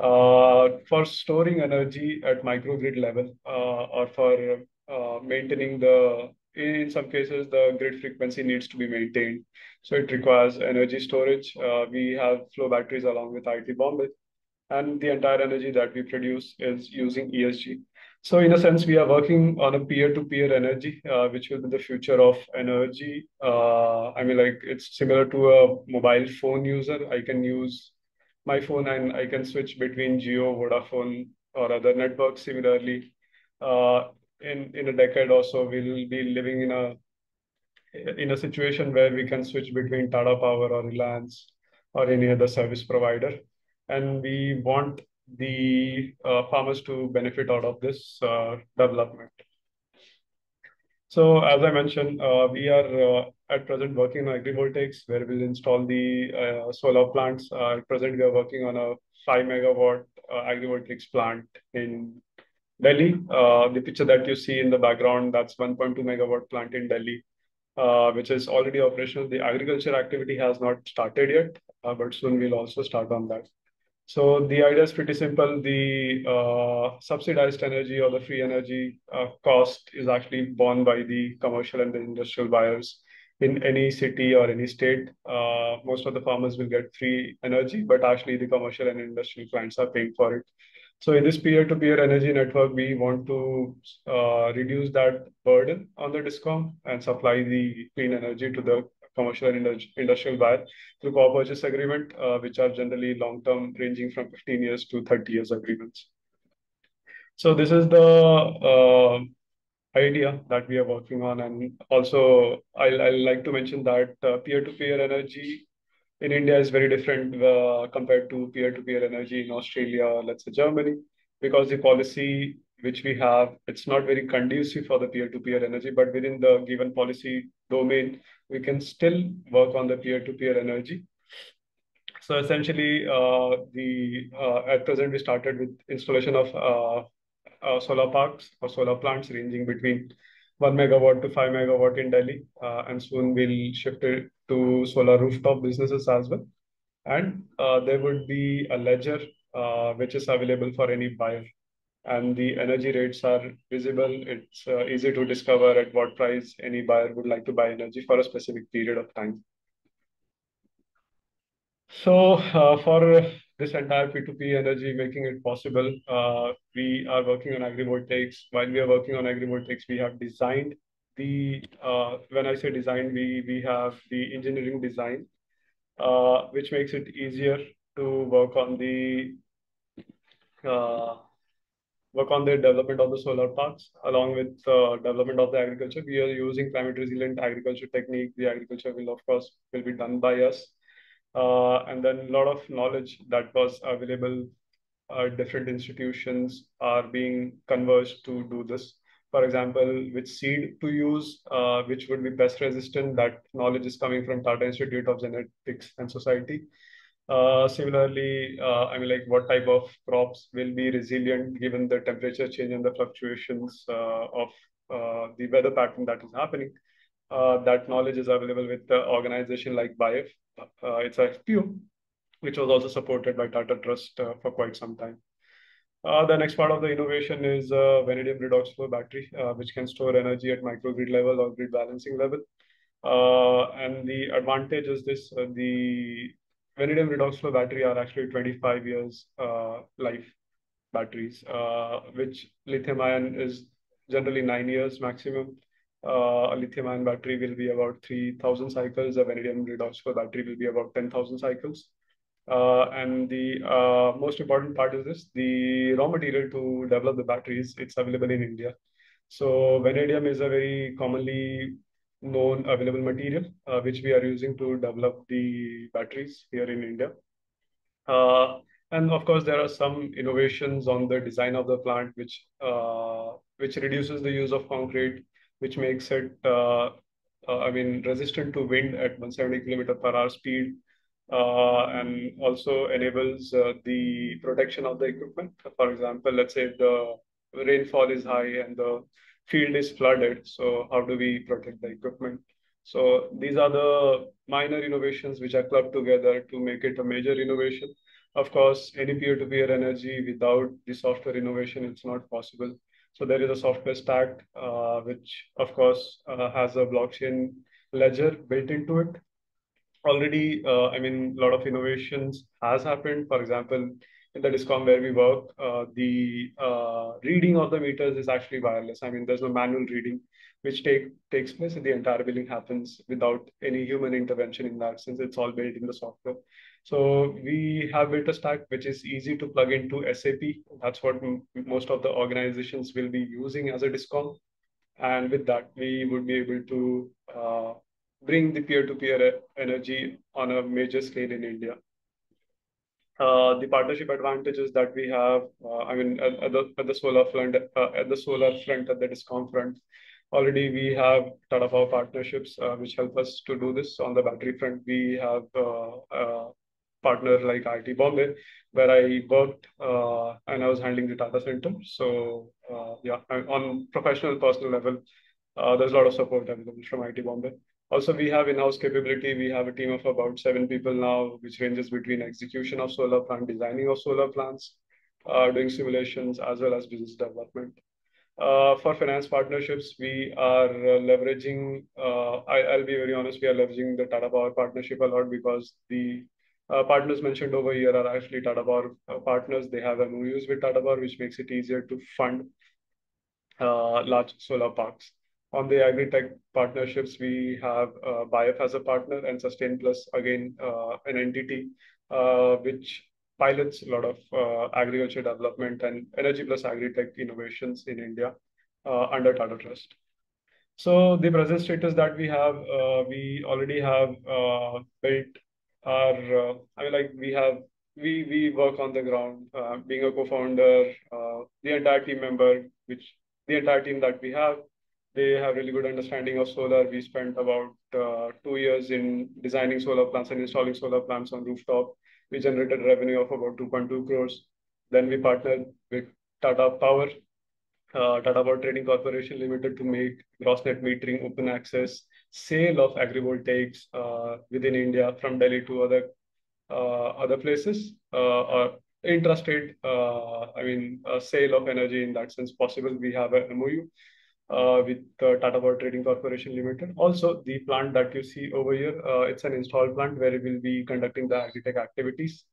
Uh, for storing energy at microgrid level uh, or for uh, maintaining the in some cases, the grid frequency needs to be maintained. So it requires energy storage. Uh, we have flow batteries along with IIT Bombay, and the entire energy that we produce is using ESG. So in a sense, we are working on a peer-to-peer -peer energy, uh, which will be the future of energy. Uh, I mean, like it's similar to a mobile phone user. I can use my phone and I can switch between Jio, Vodafone, or other networks. Similarly, uh, in in a decade or so, we'll be living in a in a situation where we can switch between Tata Power or Reliance or any other service provider, and we want the uh, farmers to benefit out of this uh, development. So as I mentioned, uh, we are uh, at present working on agrivoltaics where we'll install the uh, solar plants. Uh, at present, we are working on a 5 megawatt agrivoltaics plant in Delhi. the picture that you see in the background, that's 1.2 megawatt plant in Delhi, which is already operational. The agriculture activity has not started yet, but soon we'll also start on that. So the idea is pretty simple. The uh, subsidized energy or the free energy uh, cost is actually borne by the commercial and the industrial buyers in any city or any state. Uh, most of the farmers will get free energy, but actually the commercial and industrial clients are paying for it. So in this peer-to-peer energy network, we want to uh, reduce that burden on the DISCOM and supply the clean energy to the commercial and industrial buyer through power purchase agreement, uh, which are generally long-term, ranging from 15 years to 30 years agreements. So this is the uh, idea that we are working on. And also, I'll, I'll like to mention that uh, peer-to-peer -peer energy in India is very different uh, compared to peer-to-peer -peer energy in Australia, let's say Germany, because the policy which we have, it's not very conducive for the peer-to-peer -peer energy, but within the given policy domain, we can still work on the peer-to-peer -peer energy. So essentially, uh, the uh, at present we started with installation of uh, uh solar parks or solar plants ranging between one megawatt to five megawatt in Delhi, uh, and soon we'll shift it to solar rooftop businesses as well. And uh, there would be a ledger which is available for any buyer and the energy rates are visible. It's uh, easy to discover at what price any buyer would like to buy energy for a specific period of time. So uh, for this entire P2P energy, making it possible, uh, we are working on agrivoltaics. While we are working on agrivoltaics, we have designed the, uh, when I say design, we, we have the engineering design, uh, which makes it easier to work on the uh, work on the development of the solar parks along with uh, development of the agriculture. We are using climate resilient agriculture technique. The agriculture will, of course, will be done by us. Uh, and then a lot of knowledge that was available uh, different institutions are being converged to do this. For example, which seed to use, uh, which would be pest resistant, that knowledge is coming from Tata Institute of Genetics and Society. Uh, similarly, uh, I mean, like what type of crops will be resilient given the temperature change and the fluctuations uh, of uh, the weather pattern that is happening. Uh, that knowledge is available with the organization like BIEF. it's a FPO, which was also supported by Tata Trust for quite some time. The next part of the innovation is vanadium redox flow battery, which can store energy at microgrid level or grid balancing level. and the advantage is this, the vanadium redox flow battery are actually 25 years uh, life batteries, uh, which lithium ion is generally nine years maximum. Uh, a lithium ion battery will be about 3000 cycles. A vanadium redox flow battery will be about 10,000 cycles. Uh, and the uh, most important part is this, the raw material to develop the batteries, it's available in India. So vanadium is a very commonly known available material, uh, which we are using to develop the batteries here in India. Uh, and of course, there are some innovations on the design of the plant, which uh, which reduces the use of concrete, which makes it, uh, I mean, resistant to wind at 170 kilometer per hour speed, uh, and also enables the protection of the equipment. For example, let's say the rainfall is high and the field is flooded. So how do we protect the equipment? So these are the minor innovations which are clubbed together to make it a major innovation. Of course, any peer-to-peer -peer energy without the software innovation, it's not possible. So there is a software stack, uh, which of course uh, has a blockchain ledger built into it. Already, uh, I mean, a lot of innovations has happened. For example, in the discom where we work, uh, the uh, reading of the meters is actually wireless. I mean, there's no manual reading, which take takes place, and the entire billing happens without any human intervention in that since It's all built in the software. So we have built a stack which is easy to plug into SAP. That's what most of the organizations will be using as a discom. And with that, we would be able to uh, bring the peer-to-peer -peer energy on a major scale in India. Uh, the partnership advantages that we have, uh, I mean, at, at, the, at the solar front, uh, at the solar front, at the discom front, already we have Tata Power partnerships, uh, which help us to do this. On the battery front, we have uh, partner like IIT Bombay, where I worked uh, and I was handling the data center. So yeah, on professional, personal level, there's a lot of support available from IIT Bombay. Also, we have in-house capability. We have a team of about seven people now, which ranges between execution of solar plant, designing of solar plants, uh, doing simulations, as well as business development. Uh, for finance partnerships, we are uh, leveraging, uh, I, will be very honest, we are leveraging the Tata Power partnership a lot because the uh, partners mentioned over here are actually Tata Power uh, partners. They have MOUs with Tata Power, which makes it easier to fund large solar parks. On the agri-tech partnerships, we have uh, as a partner and Sustain Plus, again, uh, an entity uh, which pilots a lot of uh, agriculture development and energy plus agri-tech innovations in India under Tata Trust. So the present status that we have, we already have built our, uh, I mean, like we have we we work on the ground. Uh, being a co-founder, uh, the entire team member, which the entire team that we have, they have really good understanding of solar. We spent about uh, two years in designing solar plants and installing solar plants on rooftop. We generated revenue of about 2.2 crores. Then we partnered with Tata Power, uh, Tata Power Trading Corporation Limited to make gross net metering open access sale of agrivoltaics uh, within India from Delhi to other uh, other places uh, or intrastate, uh, I mean, sale of energy in that sense possible. We have a MOU uh, with uh, Tata Power Trading Corporation Limited. Also, the plant that you see over here, uh, it's an installed plant where we will be conducting the agri-tech activities.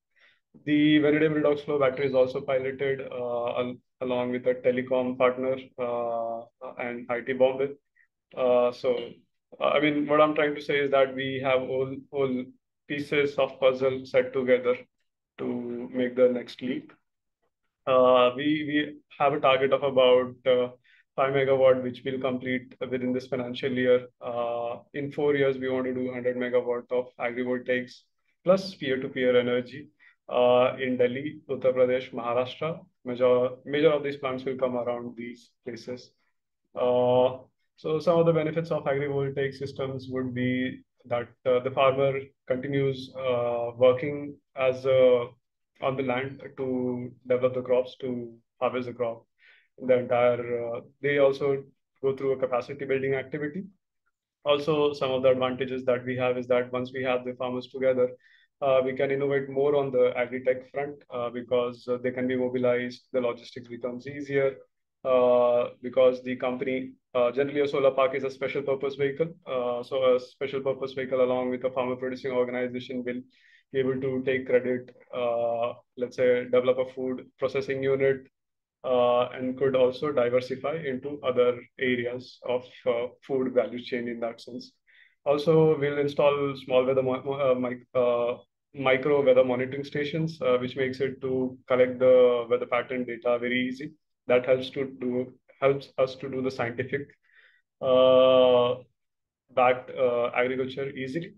The vanadium redox flow battery is also piloted al along with a telecom partner and IIT Bombay. so I mean, what I'm trying to say is that we have all, all pieces of puzzle set together to make the next leap. Uh, we, we have a target of about uh, 5 megawatt, which we'll complete within this financial year. Uh, in four years, we want to do 100 megawatt of agrivoltaics plus peer-to-peer energy uh, in Delhi, Uttar Pradesh, Maharashtra. Major, major of these plants will come around these places. Uh, so some of the benefits of agrivoltaic systems would be that uh, the farmer continues uh, working as on the land to develop the crops, to harvest the crop. The entire, uh, they also go through a capacity building activity. Also, some of the advantages that we have is that once we have the farmers together, uh, we can innovate more on the agri-tech front uh, because uh, they can be mobilized, the logistics becomes easier, uh, because the company uh, generally a solar park is a special purpose vehicle. Uh, so a special purpose vehicle along with a farmer producing organization will be able to take credit, let's say develop a food processing unit, uh, and could also diversify into other areas of food value chain in that sense. Also, we'll install small weather micro weather monitoring stations, which makes it to collect the weather pattern data very easy that helps to do helps us to do the scientific uh, backed uh, agriculture easily.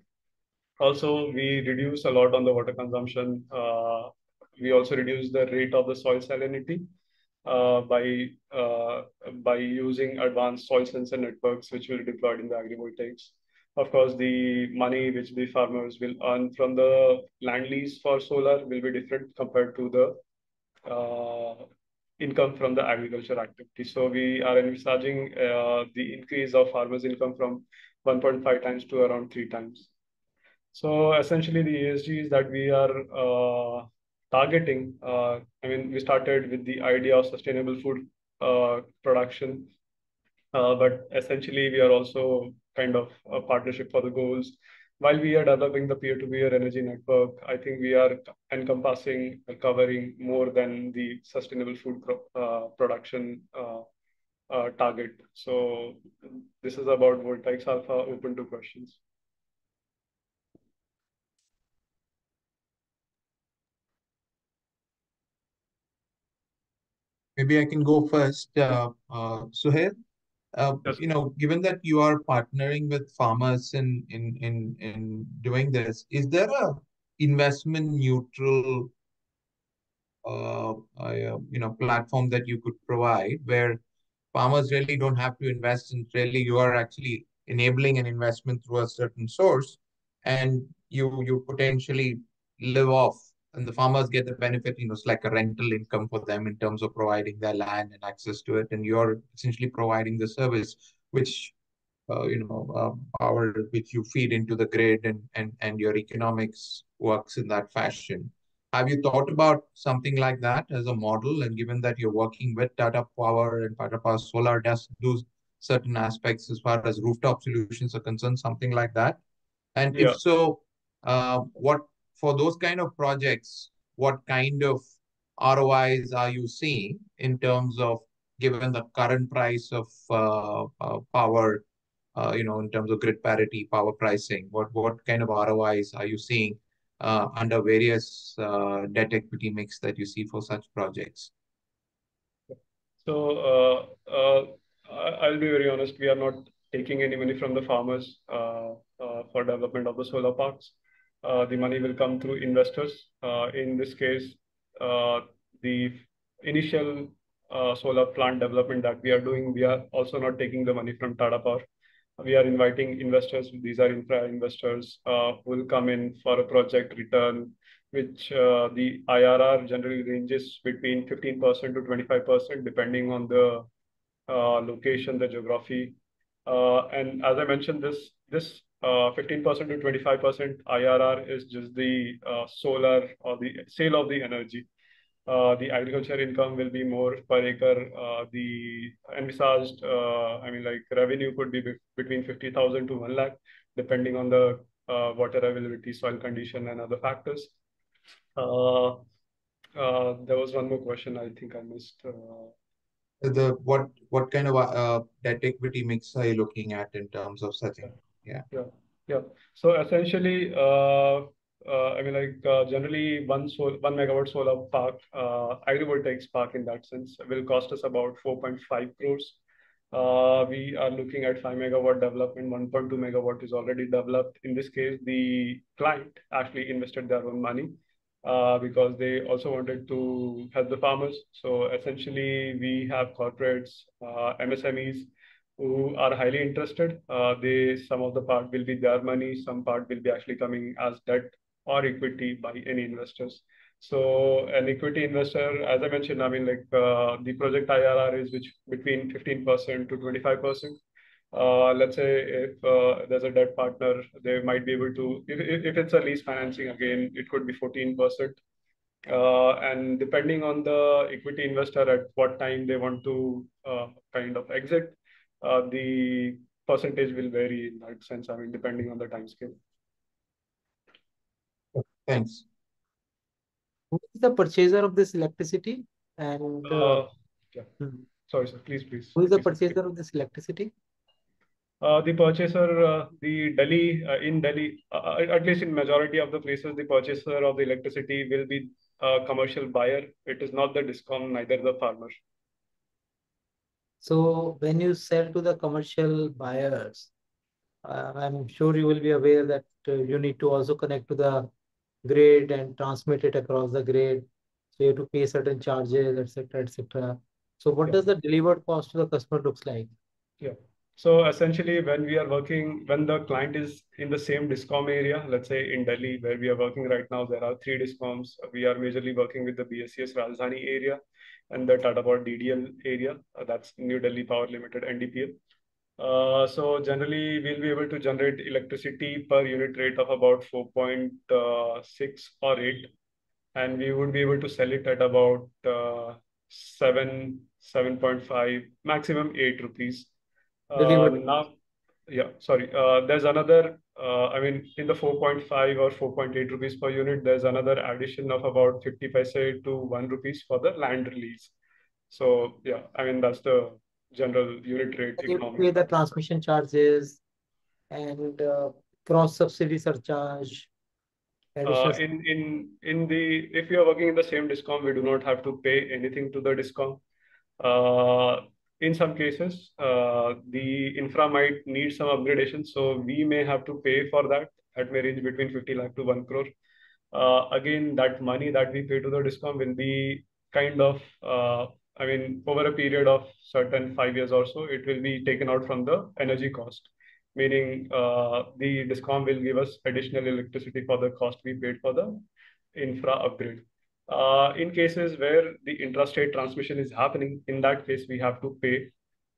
Also, we reduce a lot on the water consumption. Uh, we also reduce the rate of the soil salinity uh, by uh, by using advanced soil sensor networks, which will be deployed in the agrivoltaics. Of course, the money which the farmers will earn from the land lease for solar will be different compared to the uh, income from the agriculture activity. So we are envisaging uh, the increase of farmers' income from 1.5 times to around three times. So essentially, the ESGs that we are uh, targeting, uh, I mean, we started with the idea of sustainable food uh, production. Uh, but essentially, we are also kind of a partnership for the goals. While we are developing the peer-to-peer energy network, I think we are encompassing covering more than the sustainable food uh, production target. So this is about Voltaics Alpha, open to questions. Maybe I can go first. Uh, uh, Suhail, uh, you know, given that you are partnering with farmers in in in doing this, is there a investment neutral, uh, you know, platform that you could provide where farmers really don't have to invest and really you are actually enabling an investment through a certain source and you you potentially live off and the farmers get the benefit, you know, it's like a rental income for them in terms of providing their land and access to it. And you're essentially providing the service, which, uh, you know, uh, power which you feed into the grid and, and, and your economics works in that fashion. Have you thought about something like that as a model? And given that you're working with Tata Power and Tata Power Solar does do certain aspects as far as rooftop solutions are concerned, something like that? And yeah. if so, uh, what for those kind of projects, what kind of ROIs are you seeing in terms of given the current price of uh, uh, power, uh, you know, in terms of grid parity, power pricing, what, what kind of ROIs are you seeing uh, under various uh, debt equity mix that you see for such projects? So uh, I'll be very honest, we are not taking any money from the farmers for development of the solar parks. Uh, the money will come through investors. Uh, in this case, uh, the initial solar plant development that we are doing, we are also not taking the money from Tata Power. We are inviting investors. These are infra investors who will come in for a project return, which the IRR generally ranges between 15% to 25%, depending on the location, the geography. And as I mentioned, this this 15% uh, to 25% IRR is just the uh, solar or the sale of the energy. Uh, the agriculture income will be more per acre. Uh, the envisaged, uh, I mean, like revenue could be, be between 50,000 to 1 lakh, depending on the uh, water availability, soil condition, and other factors. there was one more question I think I missed. the what what kind of debt equity mix are you looking at in terms of setting? Yeah. Yeah. So essentially, uh, uh, I mean, like uh, generally one sol one megawatt solar park, uh, agrivoltaics park in that sense will cost us about 4.5 crores. Uh, we are looking at 5 megawatt development, 1.2 megawatt is already developed. In this case, the client actually invested their own money uh, because they also wanted to help the farmers. So essentially, we have corporates, uh, MSMEs, who are highly interested. Uh, they some of the part will be their money, some part will be actually coming as debt or equity by any investors. So an equity investor, as I mentioned, I mean like uh, the project IRR is which between 15% to 25%. Uh, let's say if uh, there's a debt partner, they might be able to, if, if it's a lease financing, again, it could be 14%. Uh, and depending on the equity investor at what time they want to uh, kind of exit, uh, the percentage will vary in that sense, I mean, depending on the time scale. Thanks. Who is the purchaser of this electricity? And uh, uh, yeah. Hmm. Sorry, sir. Please, please. Who is the please purchaser of this electricity? Uh, the purchaser, uh, the Delhi, uh, in Delhi, uh, at least in majority of the places, the purchaser of the electricity will be a commercial buyer. It is not the discom, neither the farmer. So when you sell to the commercial buyers, uh, I'm sure you will be aware that uh, you need to also connect to the grid and transmit it across the grid. So you have to pay certain charges, etc., etc. So what yeah. does the delivered cost to the customer looks like? Yeah. So essentially, when we are working, when the client is in the same discom area, let's say in Delhi, where we are working right now, there are three discoms. We are majorly working with the BSES Rajdhani area and the Tata Power DDL area. Uh, that's New Delhi Power Limited, NDPL. Uh, so generally, we'll be able to generate electricity per unit rate of about 4.6 or 8. And we would be able to sell it at about uh, 7, 7.5, maximum 8 rupees. Uh, now, yeah, sorry. Uh, there's another, uh, I mean, in the 4.5 or 4.8 rupees per unit, there's another addition of about 50 paise to 1 rupees for the land release. So, yeah, I mean, that's the general unit rate You pay the transmission charges and uh, cross subsidy surcharge. Uh, in in in the if you are working in the same discom, we do not have to pay anything to the discom. Uh, in some cases, uh, the infra might need some upgradation, so we may have to pay for that. That may range between 50 lakh to 1 crore. Uh, again, that money that we pay to the discom will be kind of, uh, I mean, over a period of certain five years or so, it will be taken out from the energy cost meaning uh, the discom will give us additional electricity for the cost we paid for the infra upgrade. Uh, in cases where the intrastate transmission is happening, in that case, we have to pay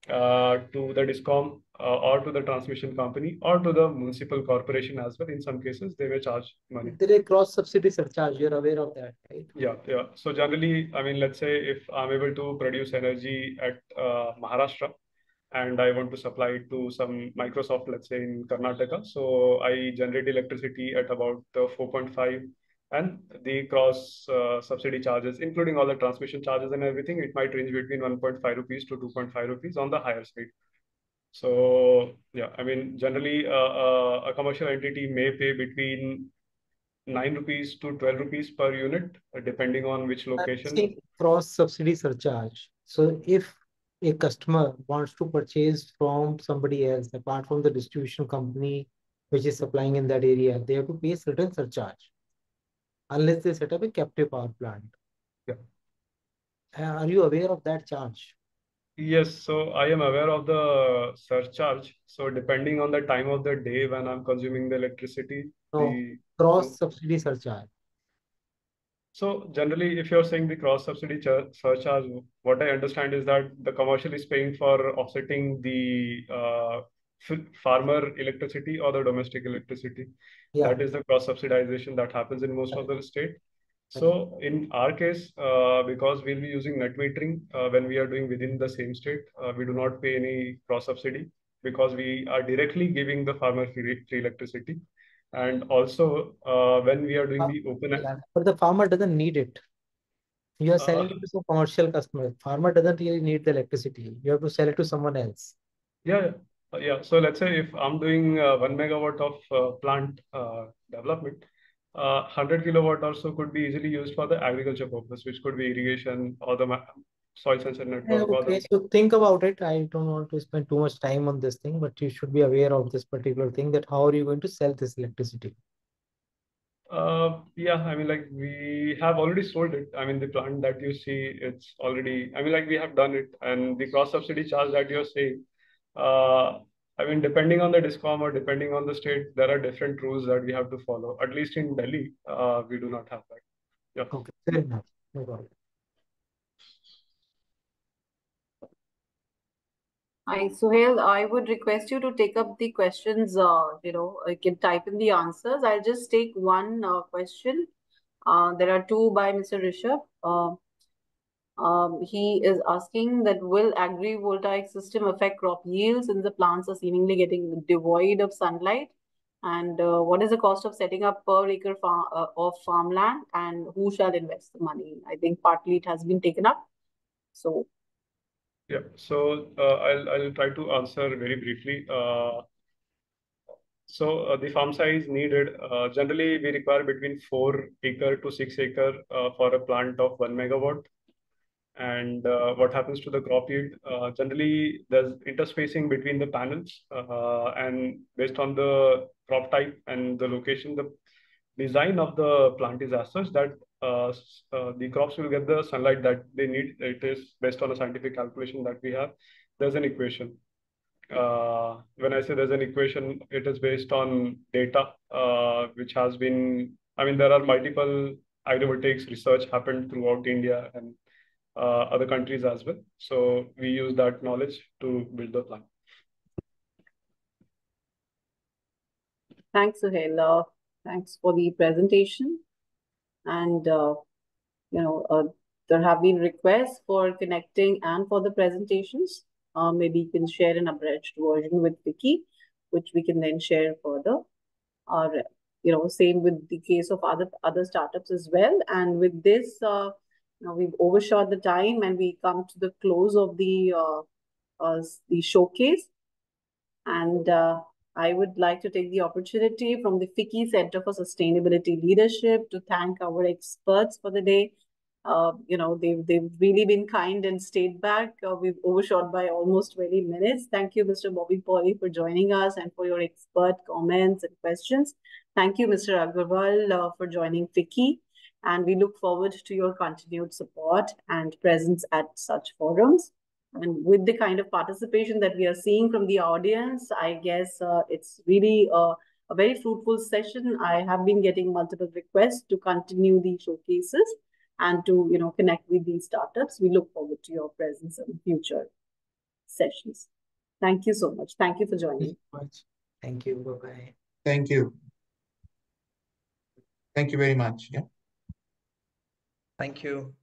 uh, to the discom uh, or to the transmission company or to the municipal corporation as well. In some cases, they may charge money. There is cross subsidy surcharge. You're aware of that, right? Yeah, yeah. So generally, I mean, let's say if I'm able to produce energy at uh, Maharashtra, and I want to supply it to some Microsoft, let's say in Karnataka. So I generate electricity at about uh, 4.5 and the cross uh, subsidy charges, including all the transmission charges and everything, it might range between 1.5 rupees to 2.5 rupees on the higher side. So yeah, I mean, generally uh, uh, a commercial entity may pay between 9 rupees to 12 rupees per unit, uh, depending on which location. See, cross subsidy surcharge. So if a customer wants to purchase from somebody else apart from the distribution company which is supplying in that area, they have to pay certain surcharge unless they set up a captive power plant. Yeah. Uh, Are you aware of that charge? Yes, so I am aware of the surcharge. So depending on the time of the day when I'm consuming the electricity, No, the cross subsidy surcharge. so generally, if you're saying the cross subsidy char- surcharge, what I understand is that the commercial is paying for offsetting the uh, farmer electricity or the domestic electricity. Yeah. That is the cross subsidization that happens in most of the state. So in our case, uh, because we'll be using net metering uh, when we are doing within the same state, uh, we do not pay any cross subsidy because we are directly giving the farmer free, free electricity. And also, uh, when we are doing the open, Yeah, But the farmer doesn't need it. You are selling Uh, it to some commercial customer. Farmer doesn't really need the electricity. You have to sell it to someone else. Yeah, yeah. Uh. So let's say if I'm doing uh, one megawatt of uh, plant uh, development, uh, 100 kilowatt also could be easily used for the agriculture purpose, which could be irrigation or the soil sensor Yeah, network or Okay, so think about it. I don't want to spend too much time on this thing, but you should be aware of this particular thing that how are you going to sell this electricity? Uh, yeah, I mean, like we have already sold it. I mean, the plant that you see, it's already, I mean, like we have done it. And the cross subsidy charge that you're saying, uh, I mean, depending on the discom or depending on the state, there are different rules that we have to follow. At least in Delhi, uh, we do not have that. Yeah. Okay, fair enough. No problem. Hi, Suhail, I would request you to take up the questions, uh, you know, you can type in the answers. I'll just take one uh, question. Uh, there are two by Mr. Rishabh. Um, he is asking that will agrivoltaic system affect crop yields since the plants are seemingly getting devoid of sunlight? And uh, what is the cost of setting up per acre farm, uh, of farmland and who shall invest the money? I think partly it has been taken up. So Yeah, so uh, I'll I'll try to answer very briefly. Uh, so uh, the farm size needed uh, generally we require between four acre to six acre for a plant of one megawatt. And uh, what happens to the crop yield? Uh, generally, there's interspacing between the panels, uh, and based on the crop type and the location, the design of the plant is as such that uh, uh, the crops will get the sunlight that they need. It is based on a scientific calculation that we have. There's an equation. Uh, when I say there's an equation, it is based on data which has been. I mean, there are multiple agrivoltaics research happened throughout India and uh, other countries as well. So we use that knowledge to build the plan. Thanks, Suhail. Uh, thanks for the presentation. And, uh, you know, uh, there have been requests for connecting and for the presentations. Uh, maybe you can share an abridged version with Vicky, which we can then share further. Or, you know, same with the case of other other startups as well. And with this, we've overshot the time and we come to the close of the uh, uh the showcase. And uh, I would like to take the opportunity from the FICCI Center for Sustainability Leadership to thank our experts for the day. Uh, you know, they've, they've really been kind and stayed back. Uh, we've overshot by almost 20 minutes. Thank you, Mr. Bobby Pauly, for joining us and for your expert comments and questions. Thank you, Mr. Agarwal, uh, for joining FICCI. And we look forward to your continued support and presence at such forums. And with the kind of participation that we are seeing from the audience, I guess uh, it's really a, a, very fruitful session. I have been getting multiple requests to continue the showcases and to you know connect with these startups. We look forward to your presence in future sessions. Thank you so much. Thank you for joining. Thank you. Bye-bye. Thank you. Thank you very much. Yeah. Thank you.